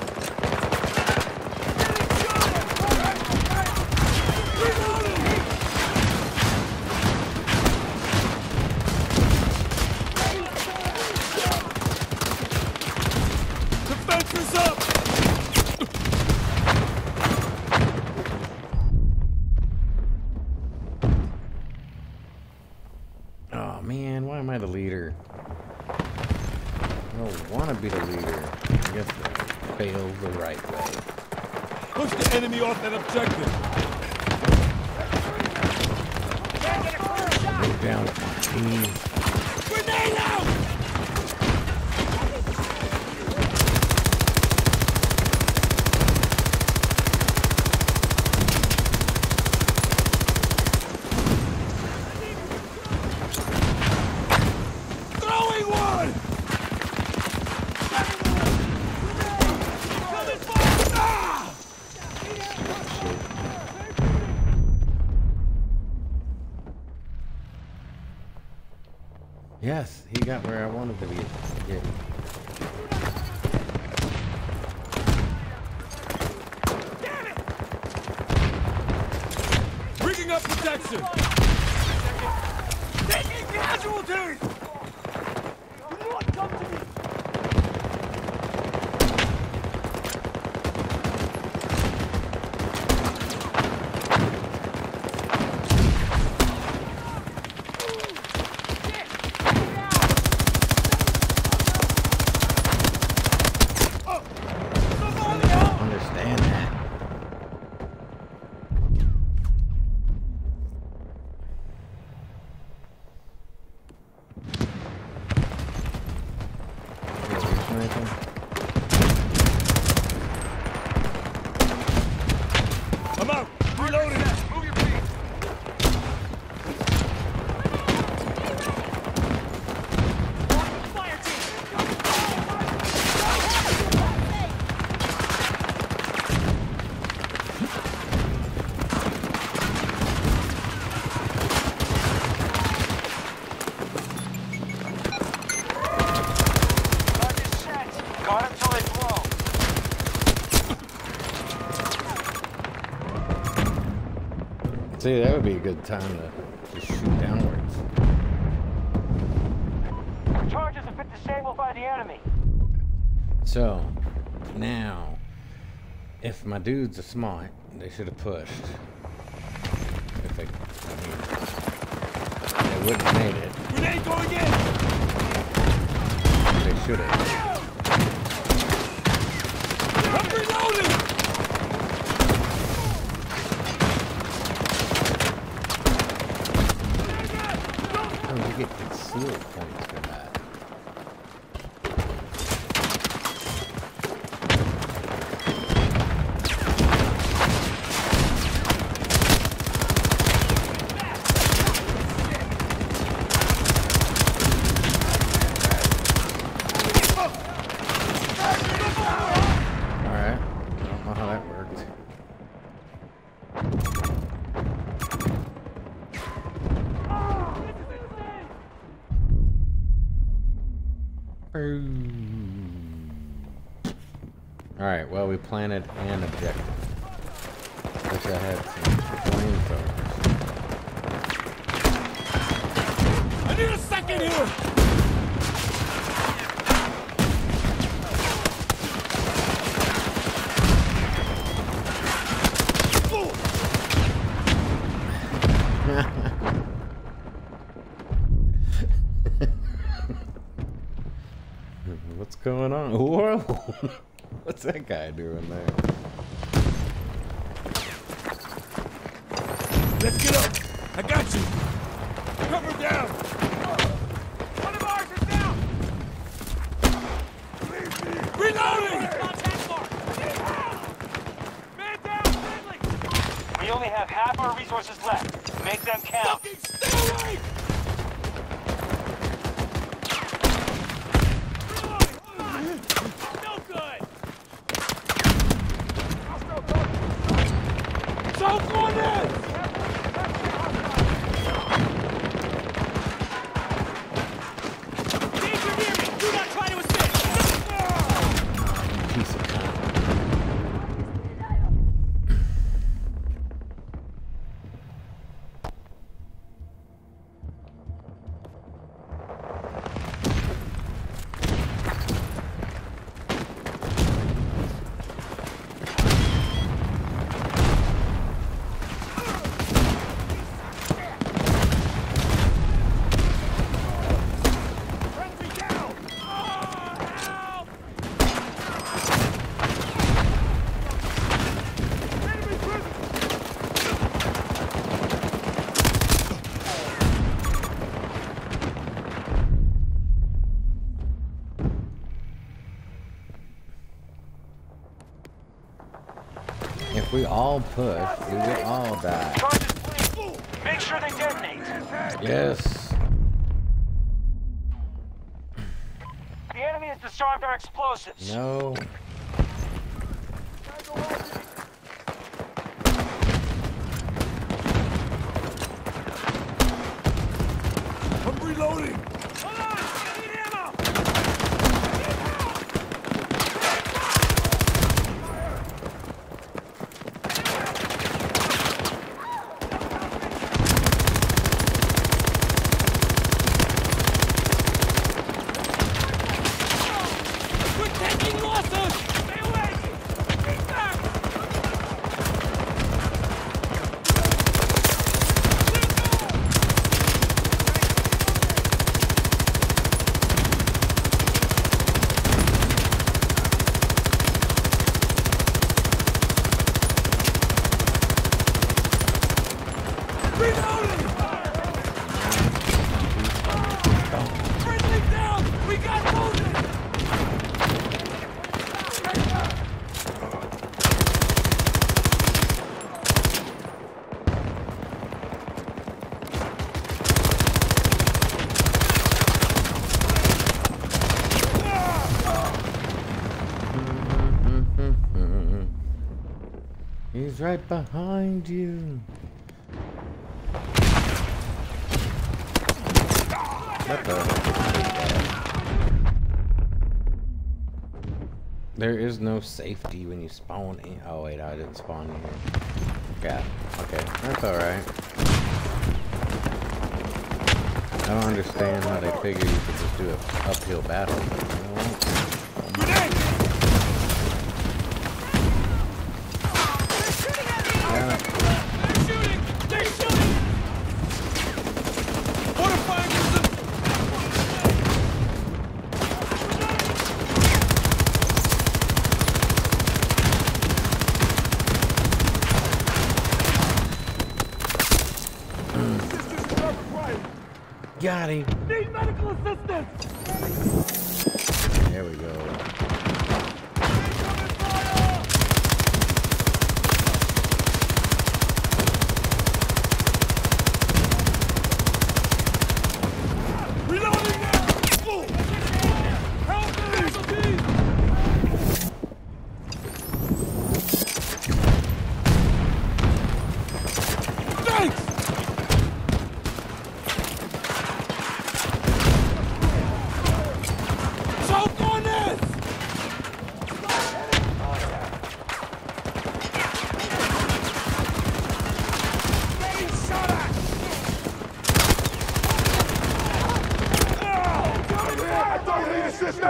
See, that would be a good time to just shoot downwards. Charges have been disabled by the enemy. So, now, if my dudes are smart, they should have pushed. If they, I mean, they wouldn't have made it. Grenade going in! They should have. planet that guy doing there? If we all push, we will all die. Please. Make sure they detonate. Yes. The enemy has disarmed our explosives. No. I'm reloading. Hold on! I need ammo! We're taking losses! Stay away! Keep back! Reloading! Friendly down! We got movement! Right behind you. There is no safety when you spawn in. Oh wait, I didn't spawn here. God. Okay, that's alright. I don't understand how they figure you could just do an uphill battle. but you know what? Grenade! Yeah. They're shooting! They're shooting! Fortifying system! Assistance is not required. Got him. Need medical assistance! There we go. Reloading now! Help me! Thanks! Choke on this! Getting shot at! I don't need assistance.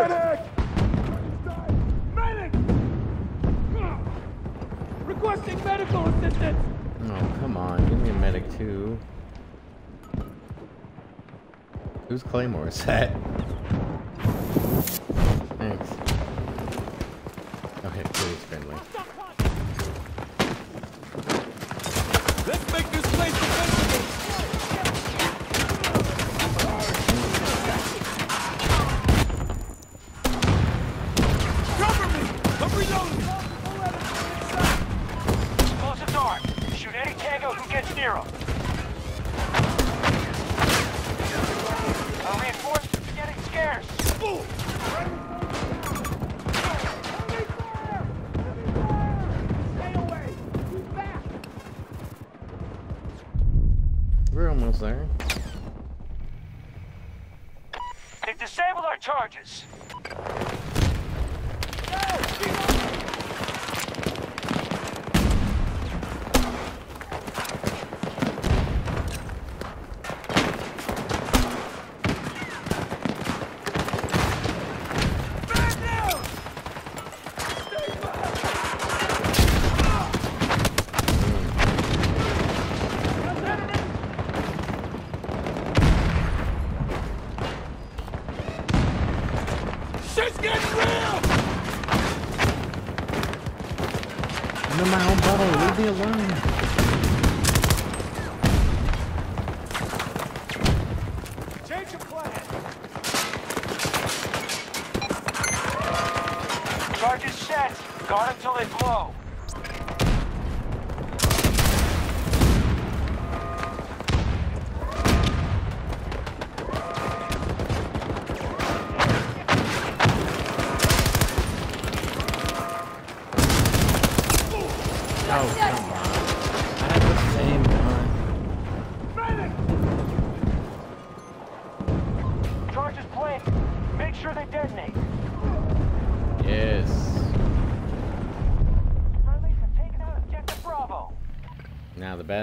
Medic! Requesting medical assistance! Oh, come on. Give me a medic too. Whose Claymore is that? Thanks. Okay, please, friendly. Let's make this place defensible! Cover me! I'm reloading! Close the door. Shoot any tango who gets near him. Stand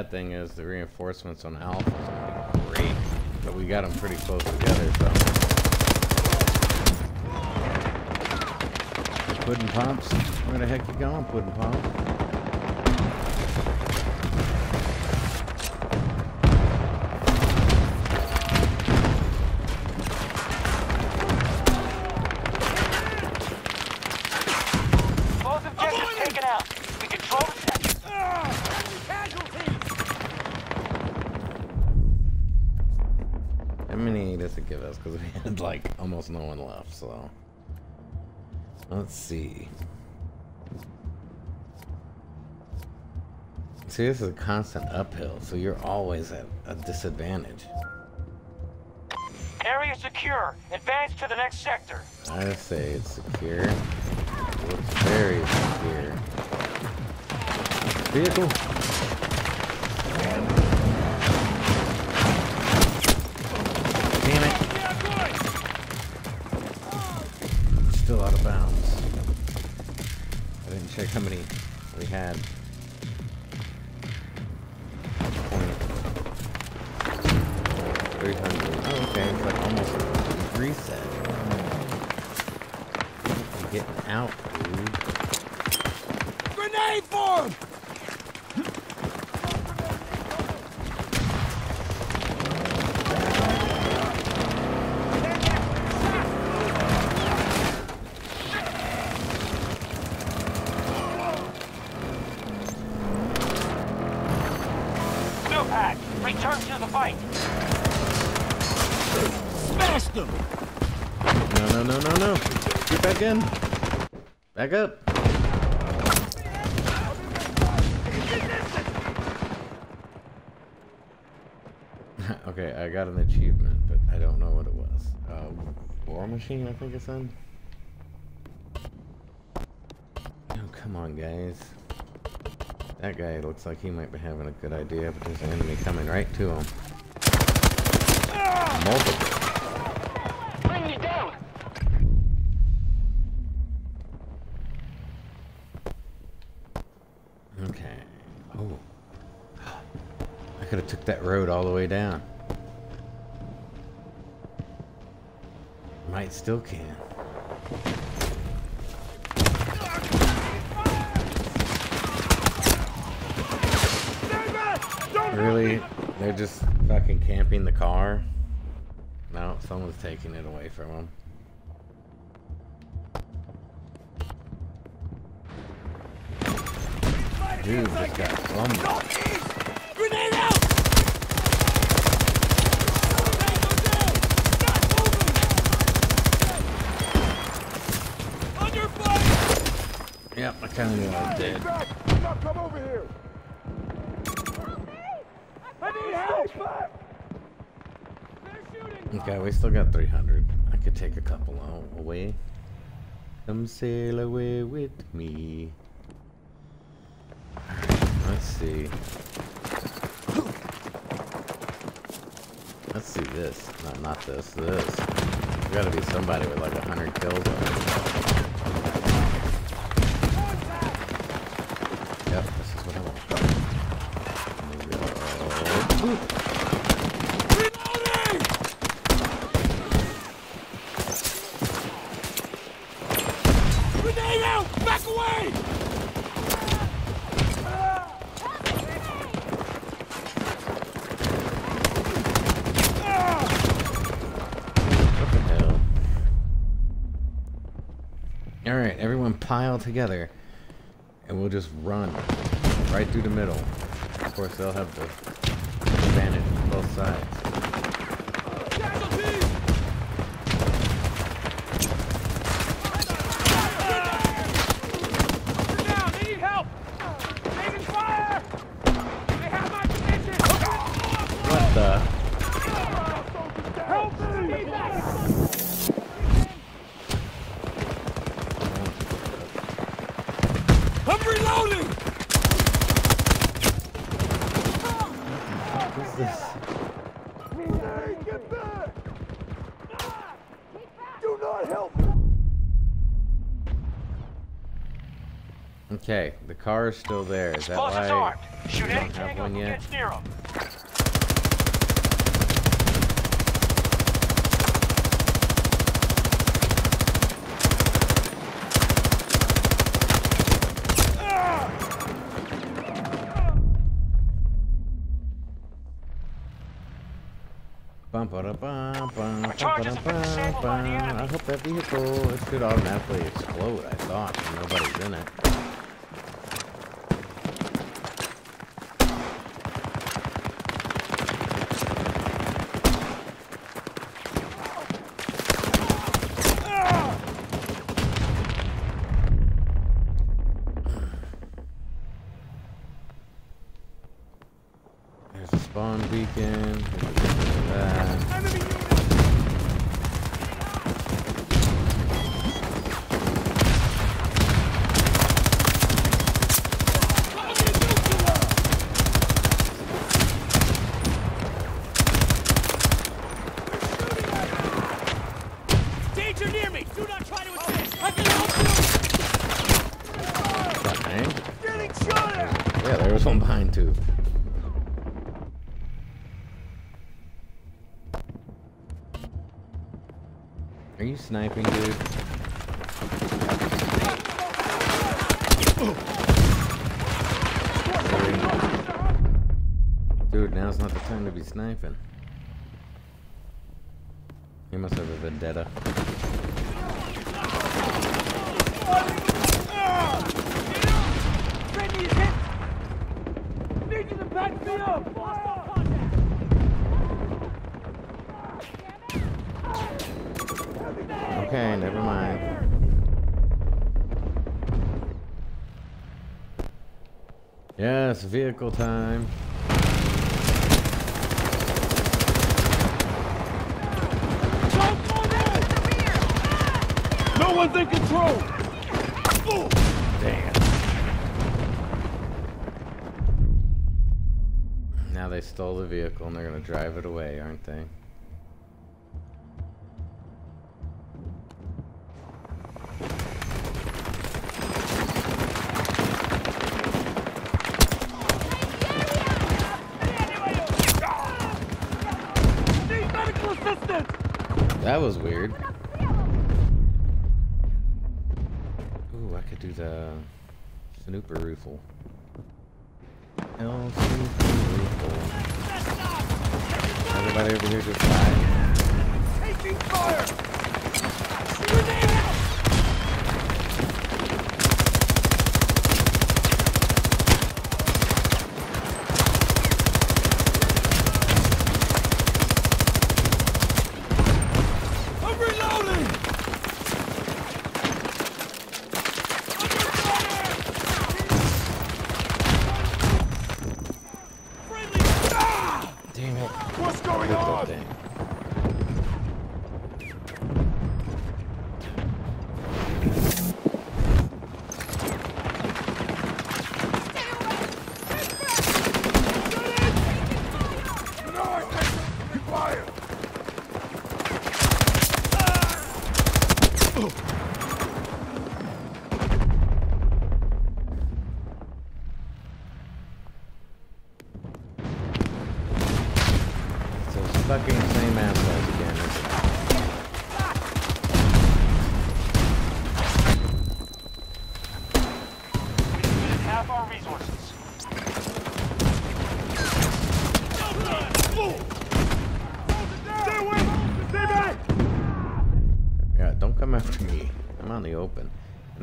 bad thing is the reinforcements on Alpha is gonna be great, but we got them pretty close together, so. Pudding Pops, where the heck you going, Pudding Pop? No one left, so. Let's see. See, this is a constant uphill, so you're always at a disadvantage. Area secure. Advance to the next sector. I say it's secure. Looks very secure. Vehicle. Still out of bounds. I didn't check how many we had. Three hundred. Oh, okay, it's like almost a reset. I'm getting out, dude. Grenade for him! Back up. okay, I got an achievement, but I don't know what it was. Uh, War Machine, I think it's in. Oh, come on, guys. That guy looks like he might be having a good idea, but there's an enemy coming right to him. Multiple. Bring me down. Okay. Oh. I could took that road all the way down. Might still can. Really? They're just fucking camping the car? No, someone's taking it away from them. Dude just got plummed. Grenade out! Under fire! Yep, I kind of knew I was dead. Now come over here. I need help! Okay, we still got 300. I could take a couple a- away. Come sail away with me. Let's see. Let's see this. No, not this. This. There's gotta be somebody with like a hundred kills on it. Yep, this is what I want. Here we go. Reloading! Grenade out! Back away! What the hell? Alright, everyone pile together. And we'll just run right through the middle. Of course, they'll have the advantage on both sides. Casualties! They're down! They need help! Taking fire! They have my position! What the? Help me! I'm reloading! What is this? Hey, get back! Do not Okay, the car is still there. Is that Explosives why armed. Shoot any don't have tango one who yet? gets near bum. I hope that vehicle it should automatically explode. I thought and nobody's in it. There's a spawn beacon. There's that. Danger near me! Do not try to assist! I can help you! That thing. Getting shot at! Yeah, there was one behind too. Are you sniping, dude? Dude, now's not the time to be sniping. He must have a vendetta. Randy is hit! Need you to back me up! Lost all contact! Okay, never mind. Yes, vehicle time. No one's in control! Damn. Now they stole the vehicle and they're gonna drive it away, aren't they?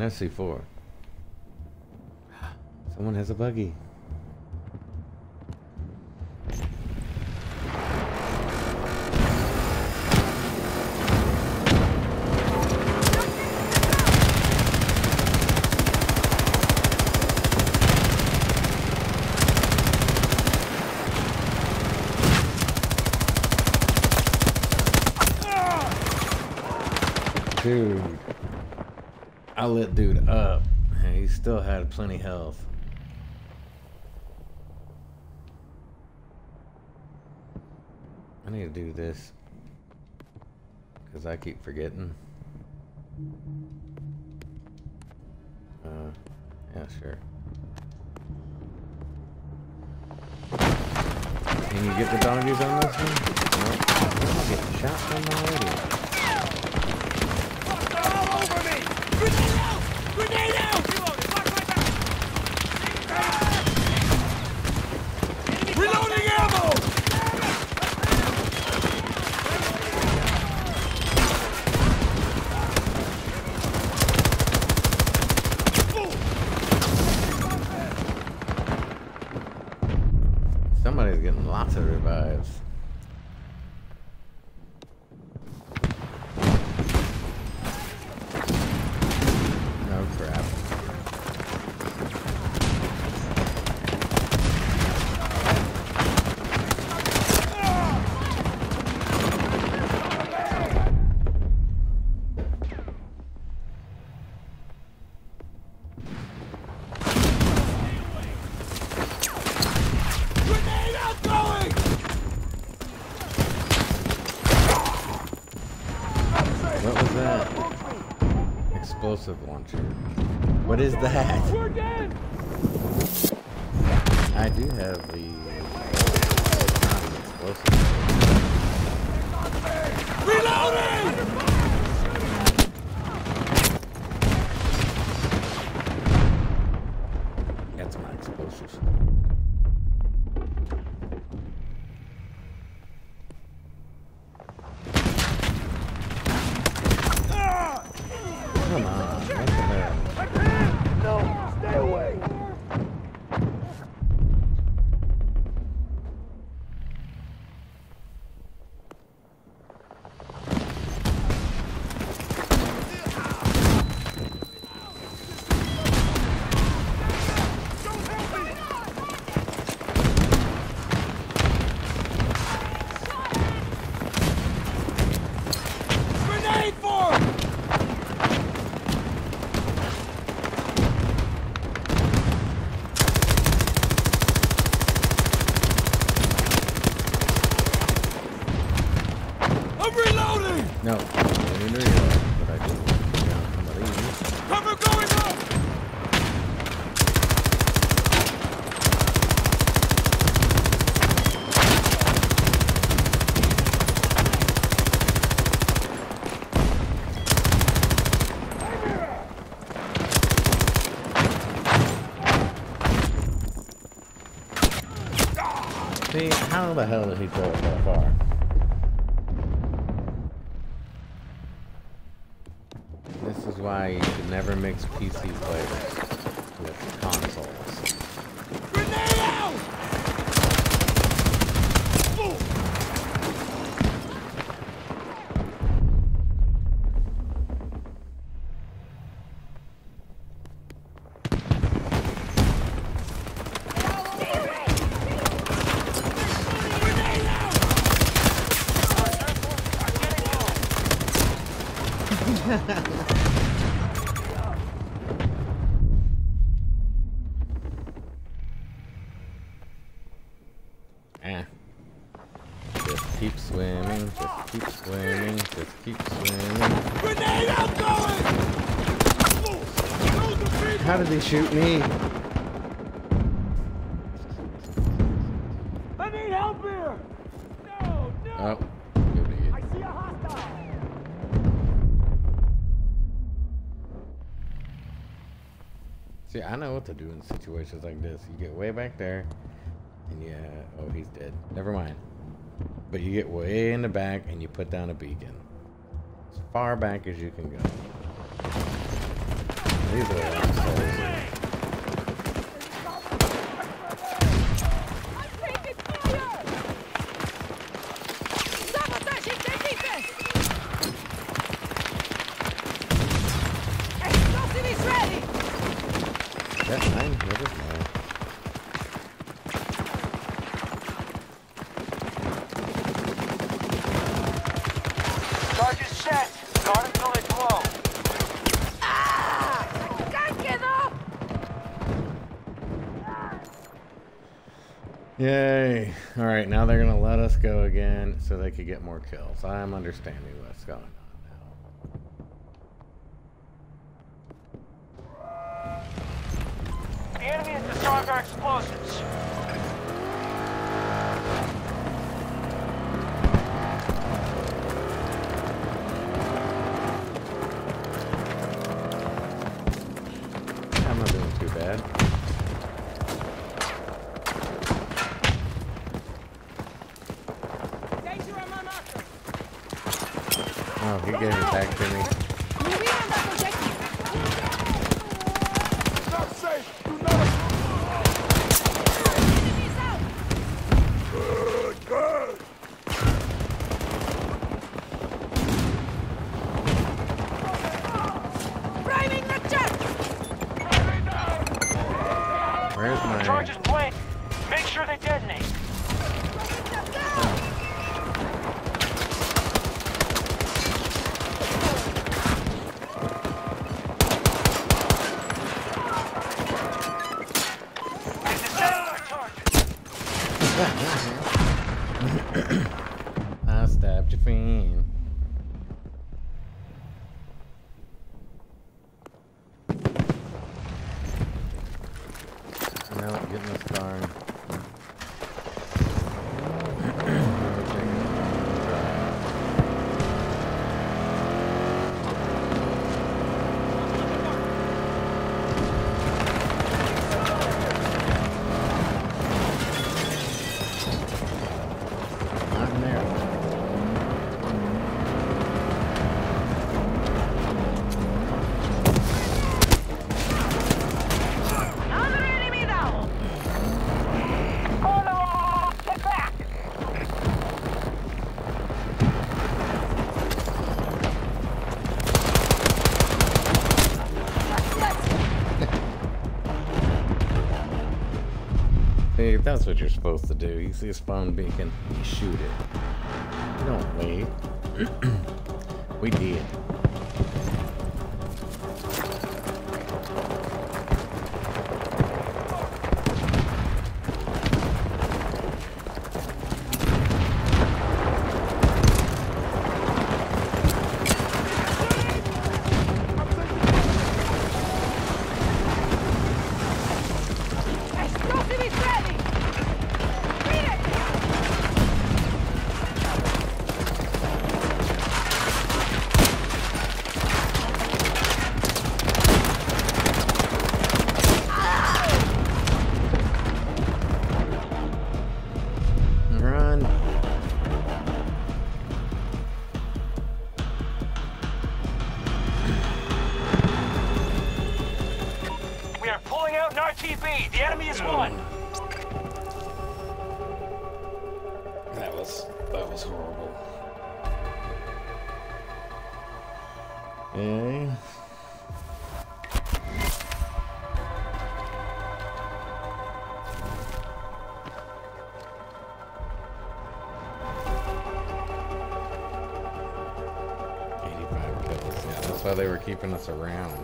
An SC4. Someone has a buggy. Dude. I lit dude up. He still had plenty health. I need to do this. Because I keep forgetting. Uh, yeah. Yeah, sure. Can you get the doggies on this one? Nope. I'm getting shot from already. They're all over me! Grenade out! Grenade out! Is that? We're dead! I do have the explosive. Reloading! That's my explosives. Come on, what the hell? No, stay away! Grenade for him! I'm reloading! No, I didn't realize, but I did. Yeah, some of these. Cover going up! See, how the hell did he throw it that far? This is why you should never mix PC players with consoles. Grenade out! Eh. Just keep swimming, just keep swimming, just keep swimming. Grenade outgoing! How did they shoot me? I need help here! No, no! Oh. I see a hostile! See, I know what to do in situations like this. You get way back there, and yeah, oh, he's dead. Never mind. But you get way in the back, and you put down a beacon. As far back as you can go. These are assholes. I'm taking fire! Sabotaging the defense! Explosive is ready! That's mine. That is mine. Charge is set. Guard until they blow. ¡Can quedó! Yay. Alright, now they're gonna let us go again so they could get more kills. I'm understanding what's going on That's what you're supposed to do. You see a spawn beacon, you shoot it. You don't wait. we did. They were keeping us around.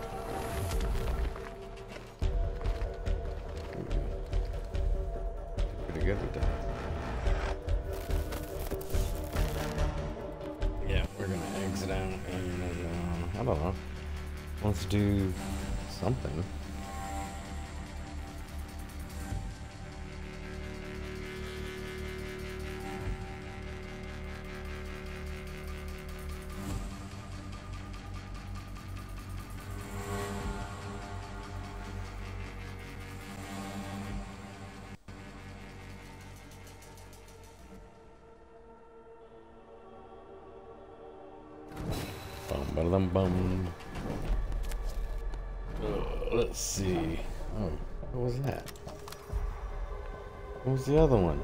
Bum bum. Uh, let's see. Oh, what was that? What was the other one?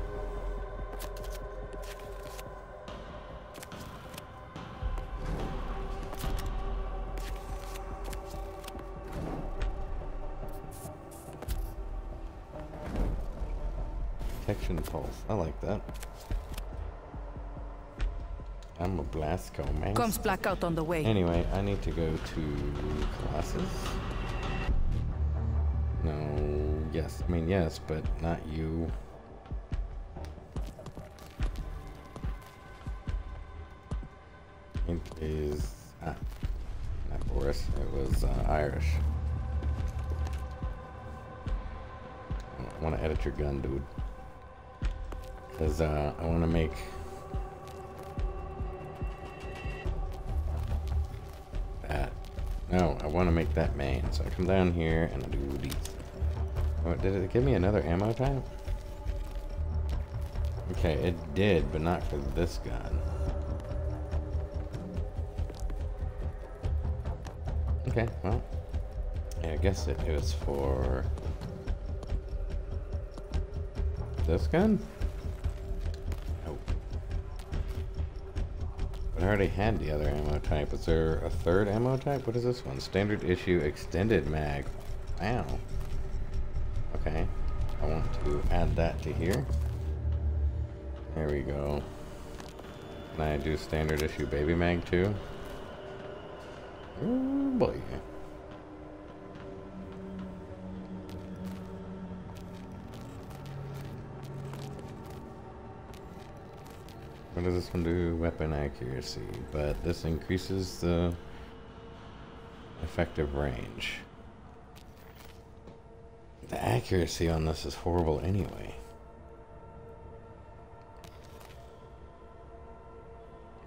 Blasco man. Comes blackout on the way. Anyway, I need to go to classes. No, yes. I mean, yes, but not you. It is. Ah, not Boris. It was uh, Irish. I want to edit your gun, dude. Because uh, I want to make want to make that main. So I come down here and I do these. Oh, did it give me another ammo type? Okay, it did, but not for this gun. Okay, well, yeah, I guess it, it was for this gun? I already had the other ammo type. Is there a third ammo type? What is this one? Standard issue extended mag. Wow. Okay. I want to add that to here. There we go. Can I do standard issue baby mag too? Oh boy. What does this one do? Weapon accuracy. But this increases the effective range. The accuracy on this is horrible anyway.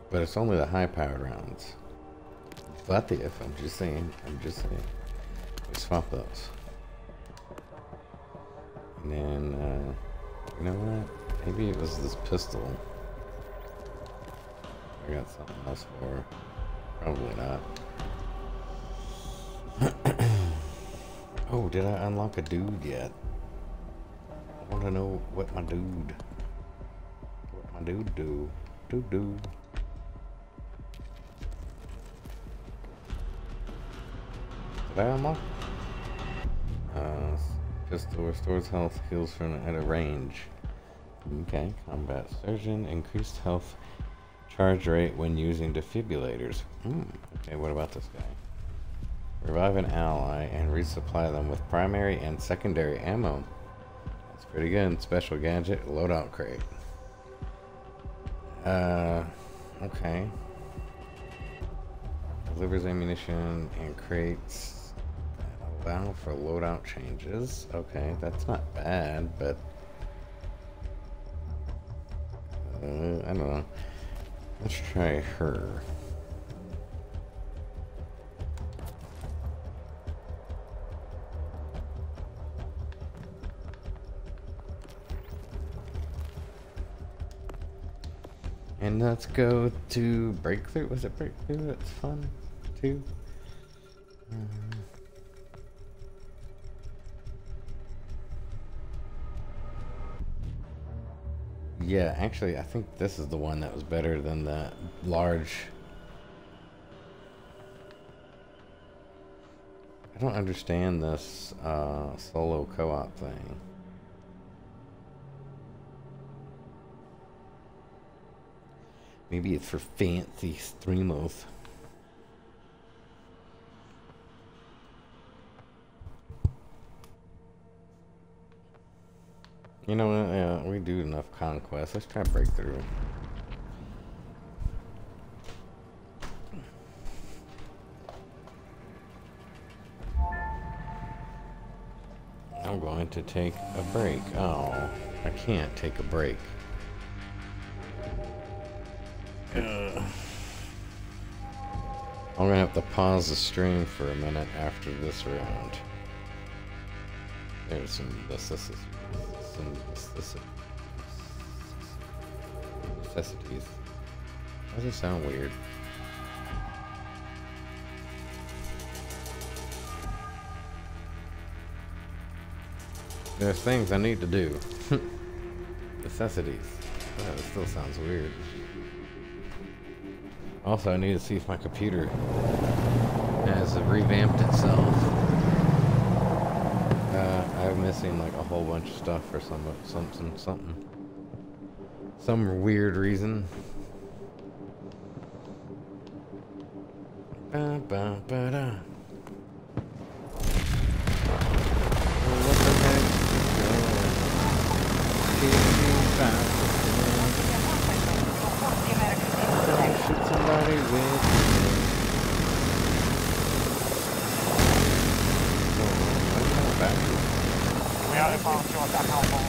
But it's only the high powered rounds. But if I'm just saying, I'm just saying. Swap those. And then, uh, you know what? Maybe it was this pistol. I got something else for. Probably not. oh, did I unlock a dude yet? I want to know what my dude, what my dude do, do do. Did I unlock? Uh, pistol restores health, heals from at a range. Okay, combat surgeon, increased health charge rate when using defibrillators. Hmm. Okay, what about this guy? Revive an ally and resupply them with primary and secondary ammo. That's pretty good. Special gadget, loadout crate. Uh, okay. Delivers ammunition and crates that allow for loadout changes. Okay, that's not bad, but uh, I don't know. Let's try her. And let's go to Breakthrough. Was it Breakthrough? That's fun, too. Uh, Yeah, actually, I think this is the one that was better than the large. I don't understand this uh, solo co-op thing. Maybe it's for fancy streamers. You know what? Yeah, we do enough conquest. Let's try breakthrough. I'm going to take a break. Oh, I can't take a break. I'm gonna have to pause the stream for a minute after this round. There's some necessities some necessities. Why does it sound weird? There's things I need to do. Necessities. That still sounds weird. Also, I need to see if my computer has revamped itself. Uh, I'm missing like a whole bunch of stuff for some something something some weird reason. Ba, ba, ba, da. What the heck? Shoot somebody with That's what they